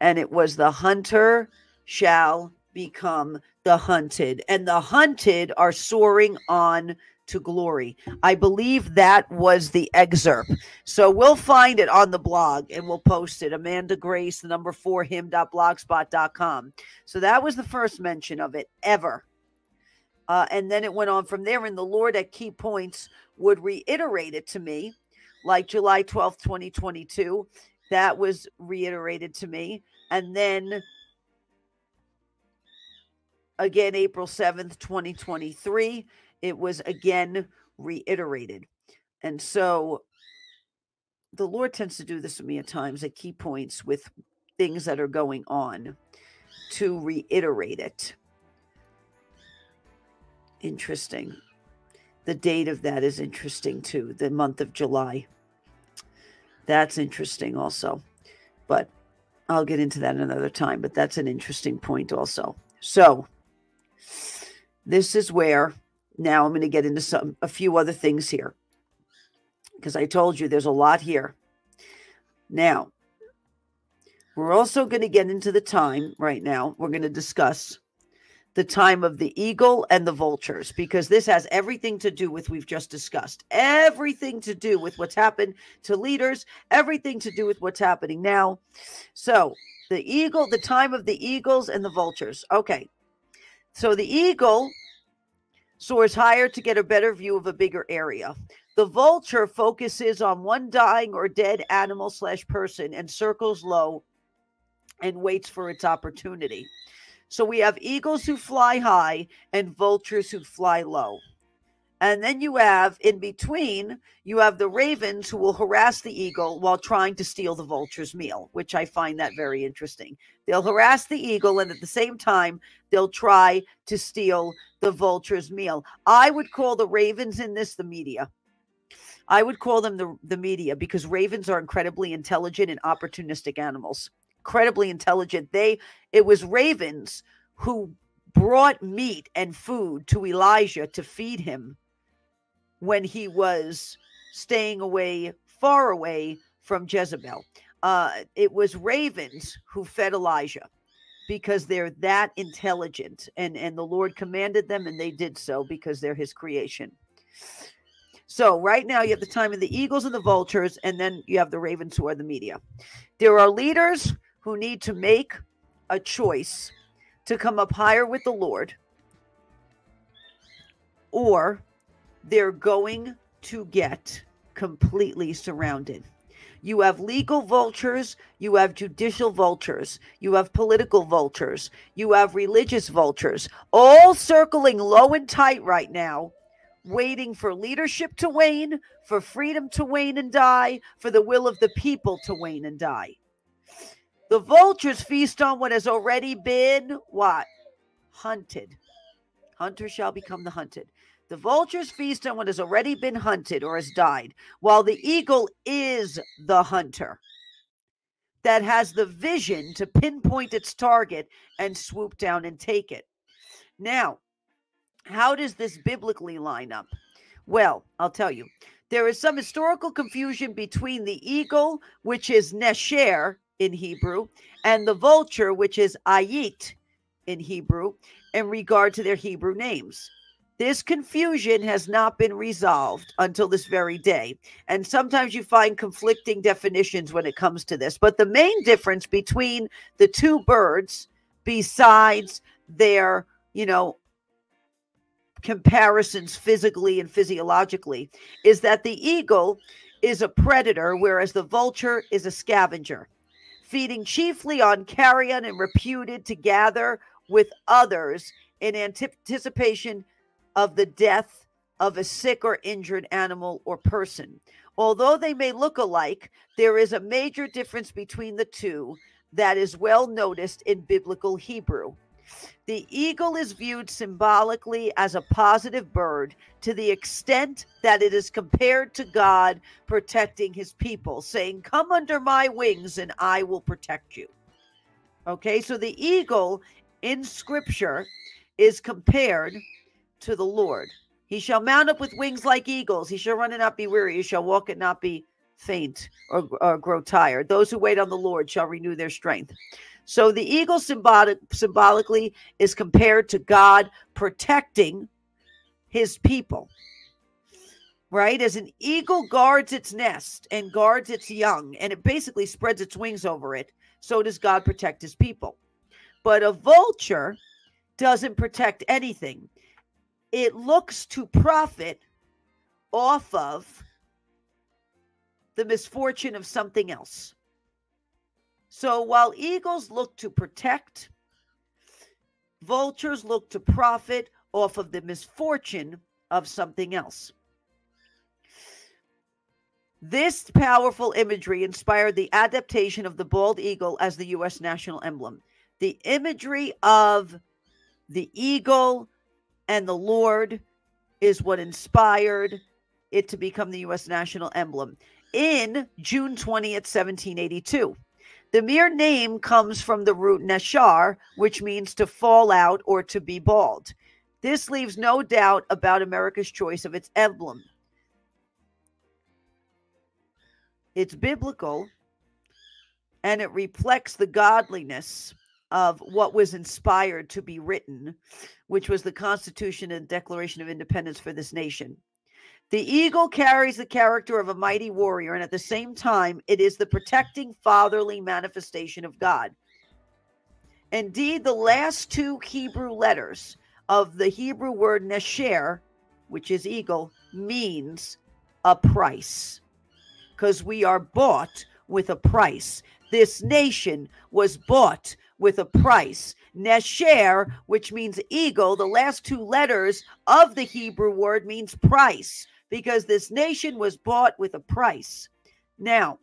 and it was the hunter shall become the hunted and the hunted are soaring on to glory. I believe that was the excerpt. So we'll find it on the blog and we'll post it. Amanda Grace, the number four him.blogspot.com. So that was the first mention of it ever. Uh, and then it went on from there, and the Lord at key points would reiterate it to me, like July 12th, 2022. That was reiterated to me. And then again, April 7th, 2023 it was again reiterated. And so the Lord tends to do this with me at times at key points with things that are going on to reiterate it. Interesting. The date of that is interesting too, the month of July. That's interesting also. But I'll get into that another time, but that's an interesting point also. So, this is where now I'm going to get into some a few other things here because I told you there's a lot here. Now, we're also going to get into the time right now. We're going to discuss the time of the eagle and the vultures because this has everything to do with we've just discussed. Everything to do with what's happened to leaders, everything to do with what's happening now. So, the eagle, the time of the eagles and the vultures. Okay. So the eagle soars higher to get a better view of a bigger area. The vulture focuses on one dying or dead animal slash person and circles low and waits for its opportunity. So we have eagles who fly high and vultures who fly low. And then you have in between, you have the ravens who will harass the eagle while trying to steal the vulture's meal, which I find that very interesting. They'll harass the eagle and at the same time, they'll try to steal the vulture's meal. I would call the ravens in this the media. I would call them the, the media because ravens are incredibly intelligent and opportunistic animals. Incredibly intelligent. They it was ravens who brought meat and food to Elijah to feed him when he was staying away, far away from Jezebel. Uh, it was ravens who fed Elijah because they're that intelligent and and the lord commanded them and they did so because they're his creation. So right now you have the time of the eagles and the vultures and then you have the ravens who are the media. There are leaders who need to make a choice to come up higher with the lord or they're going to get completely surrounded you have legal vultures, you have judicial vultures, you have political vultures, you have religious vultures, all circling low and tight right now, waiting for leadership to wane, for freedom to wane and die, for the will of the people to wane and die. The vultures feast on what has already been what? Hunted. Hunter shall become the hunted. The vultures feast on what has already been hunted or has died, while the eagle is the hunter that has the vision to pinpoint its target and swoop down and take it. Now, how does this biblically line up? Well, I'll tell you. There is some historical confusion between the eagle, which is Nesher in Hebrew, and the vulture, which is Ayit in Hebrew, in regard to their Hebrew names. This confusion has not been resolved until this very day. And sometimes you find conflicting definitions when it comes to this. But the main difference between the two birds, besides their, you know, comparisons physically and physiologically, is that the eagle is a predator, whereas the vulture is a scavenger, feeding chiefly on carrion and reputed to gather with others in anticipation of the death of a sick or injured animal or person. Although they may look alike, there is a major difference between the two that is well noticed in biblical Hebrew. The eagle is viewed symbolically as a positive bird to the extent that it is compared to God protecting his people, saying, Come under my wings and I will protect you. Okay, so the eagle in scripture is compared to the Lord. He shall mount up with wings like eagles. He shall run and not be weary. He shall walk and not be faint or, or grow tired. Those who wait on the Lord shall renew their strength. So the eagle symbolic, symbolically is compared to God protecting his people. Right? As an eagle guards its nest and guards its young, and it basically spreads its wings over it, so does God protect his people. But a vulture doesn't protect anything it looks to profit off of the misfortune of something else. So while eagles look to protect, vultures look to profit off of the misfortune of something else. This powerful imagery inspired the adaptation of the bald eagle as the U.S. national emblem. The imagery of the eagle and the Lord is what inspired it to become the U.S. national emblem in June 20th, 1782. The mere name comes from the root nashar, which means to fall out or to be bald. This leaves no doubt about America's choice of its emblem. It's biblical and it reflects the godliness of what was inspired to be written, which was the Constitution and Declaration of Independence for this nation. The eagle carries the character of a mighty warrior, and at the same time, it is the protecting fatherly manifestation of God. Indeed, the last two Hebrew letters of the Hebrew word nesher, which is eagle, means a price because we are bought with a price. This nation was bought with a price. Nesher, which means eagle, the last two letters of the Hebrew word means price because this nation was bought with a price. Now,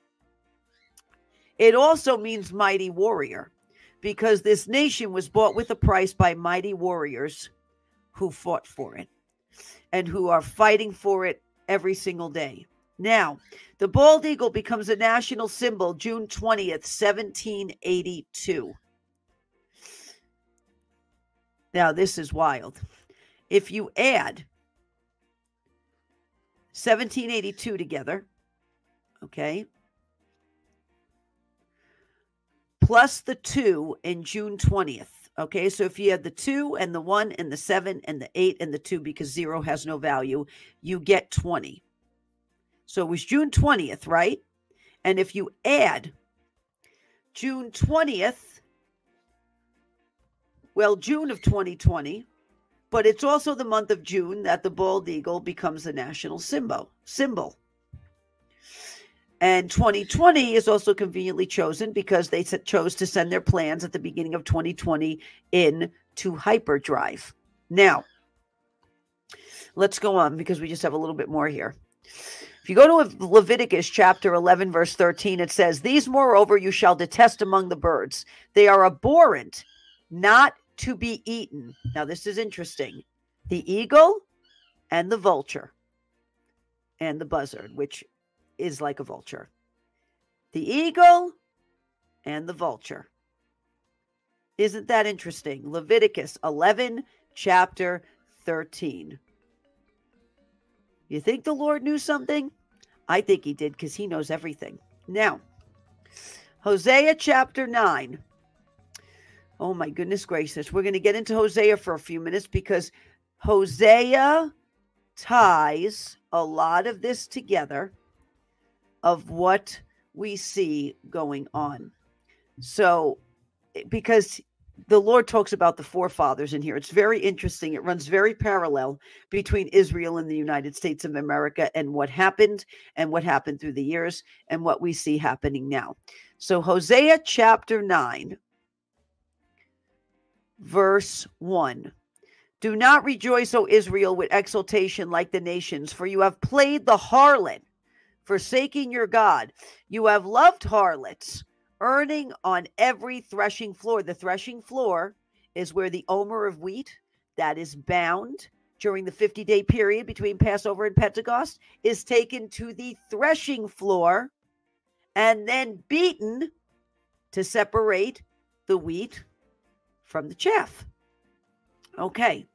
it also means mighty warrior because this nation was bought with a price by mighty warriors who fought for it and who are fighting for it every single day. Now, the bald eagle becomes a national symbol June 20th, 1782. Now, this is wild. If you add 1782 together, okay, plus the two in June 20th. Okay, so if you have the two and the one and the seven and the eight and the two, because zero has no value, you get 20. So it was June 20th, right? And if you add June 20th, well, June of 2020, but it's also the month of June that the bald eagle becomes a national symbol. Symbol. And 2020 is also conveniently chosen because they chose to send their plans at the beginning of 2020 in to hyperdrive. Now, let's go on because we just have a little bit more here. If you go to Leviticus chapter 11, verse 13, it says, These, moreover, you shall detest among the birds. They are abhorrent, not to be eaten. Now, this is interesting. The eagle and the vulture and the buzzard, which is like a vulture. The eagle and the vulture. Isn't that interesting? Leviticus 11, chapter 13. You think the Lord knew something? I think he did because he knows everything. Now, Hosea chapter 9. Oh my goodness gracious. We're going to get into Hosea for a few minutes because Hosea ties a lot of this together of what we see going on. So, eh, because the Lord talks about the forefathers in here, it's very interesting. It runs very parallel between Israel and the United States of America and what happened and what happened through the years and what we see happening now. So, Hosea chapter 9, verse 1. Do not rejoice, O Israel, with exultation like the nations, for you have played the harlot forsaking your God. You have loved harlots, earning on every threshing floor. The threshing floor is where the omer of wheat that is bound during the 50 day period between Passover and Pentecost is taken to the threshing floor and then beaten to separate the wheat from the chaff. Okay,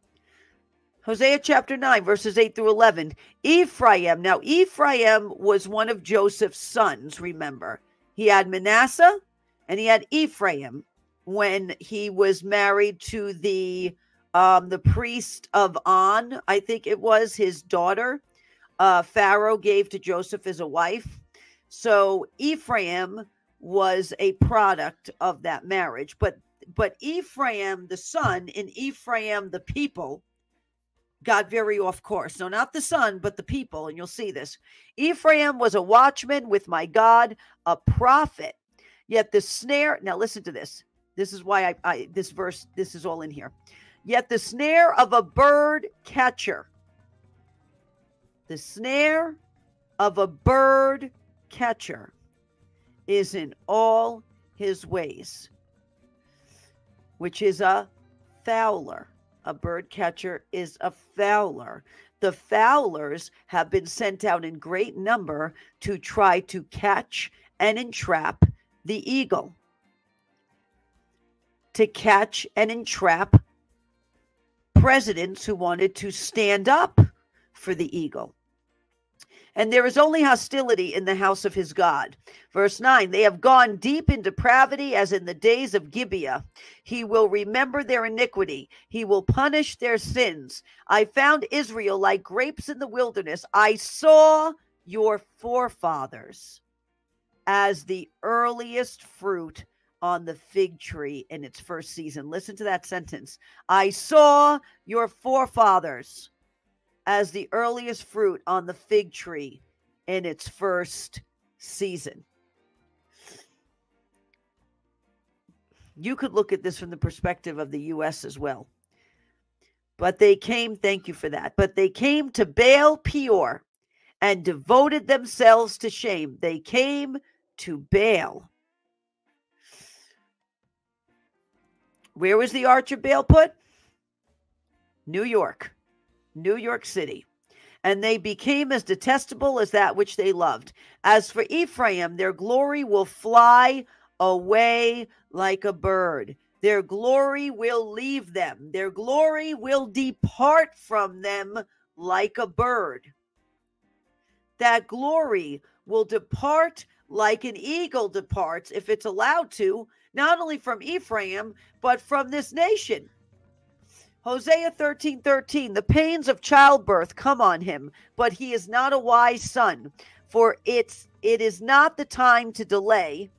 Hosea chapter 9, verses 8 through 11. Ephraim. Now, Ephraim was one of Joseph's sons, remember. He had Manasseh and he had Ephraim when he was married to the um, the priest of On, I think it was his daughter. Uh, Pharaoh gave to Joseph as a wife. So Ephraim was a product of that marriage. But but Ephraim, the son, and Ephraim, the people, got very off course. No, not the son, but the people. And you'll see this. Ephraim was a watchman with my God, a prophet. Yet the snare, now listen to this. This is why I, I this verse, this is all in here. Yet the snare of a bird catcher, the snare of a bird catcher is in all his ways, which is a fowler a bird catcher is a fowler. The fowlers have been sent out in great number to try to catch and entrap the eagle. To catch and entrap presidents who wanted to stand up for the eagle and there is only hostility in the house of his God. Verse 9 They have gone deep in depravity as in the days of Gibeah. He will remember their iniquity, he will punish their sins. I found Israel like grapes in the wilderness. I saw your forefathers as the earliest fruit on the fig tree in its first season. Listen to that sentence. I saw your forefathers as the earliest fruit on the fig tree in its first season. You could look at this from the perspective of the U.S. as well. But they came, thank you for that. But they came to Baal Peor and devoted themselves to shame. They came to Baal. Where was the arch of Baal put? New York. New York City. And they became as detestable as that which they loved. As for Ephraim, their glory will fly away like a bird. Their glory will leave them, their glory will depart from them like a bird. That glory will depart like an eagle departs if it's allowed to, not only from Ephraim, but from this nation. Hosea 13 13, the pains of childbirth come on him, but he is not a wise son, for it's it is not the time to delay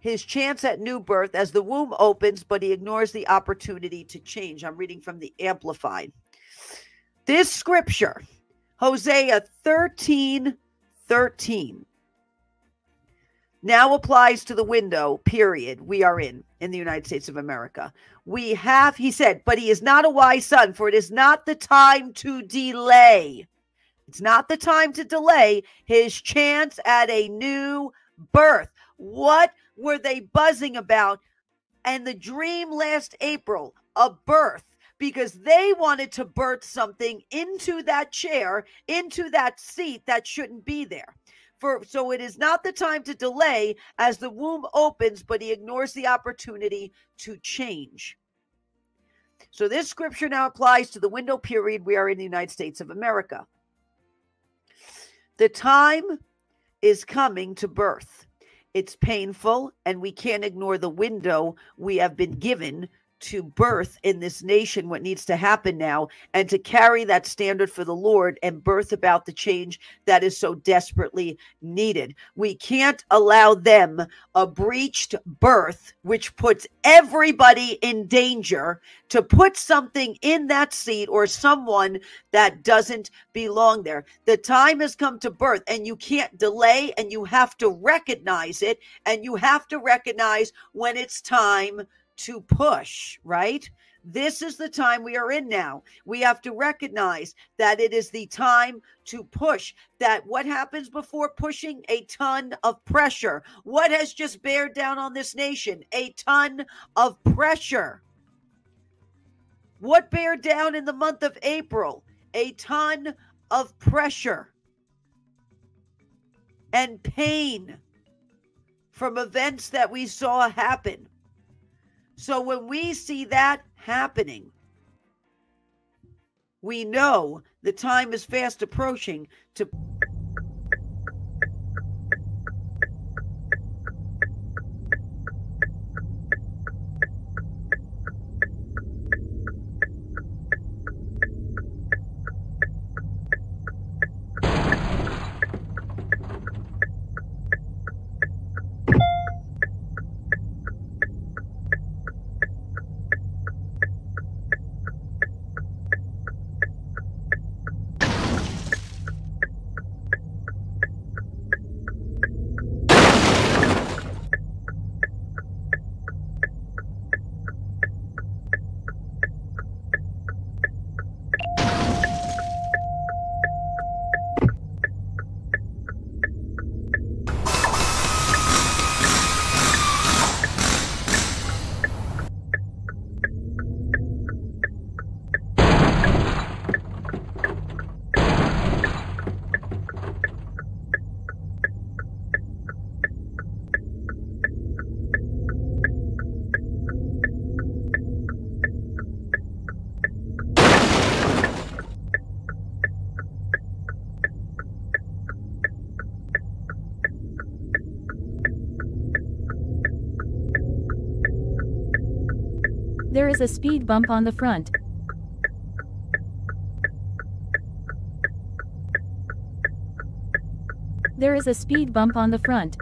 his chance at new birth as the womb opens, but he ignores the opportunity to change. I'm reading from the Amplified. This scripture, Hosea 13 13, now applies to the window period we are in in the United States of America. We have, he said, but he is not a wise son, for it is not the time to delay. It's not the time to delay his chance at a new birth. What were they buzzing about? And the dream last April, a birth, because they wanted to birth something into that chair, into that seat that shouldn't be there for so it is not the time to delay as the womb opens but he ignores the opportunity to change. So this scripture now applies to the window period we are in the united states of america. The time is coming to birth. It's painful and we can't ignore the window we have been given to birth in this nation what needs to happen now and to carry that standard for the Lord and birth about the change that is so desperately needed. We can't allow them a breached birth, which puts everybody in danger, to put something in that seat or someone that doesn't belong there. The time has come to birth, and you can't delay, and you have to recognize it, and you have to recognize when it's time to push, right? This is the time we are in now. We have to recognize that it is the time to push. That what happens before pushing? A ton of pressure. What has just bared down on this nation? A ton of pressure. What bared down in the month of April? A ton of pressure and pain from events that we saw happen. So when we see that happening, we know the time is fast approaching to A speed bump on the front. There is a speed bump on the front.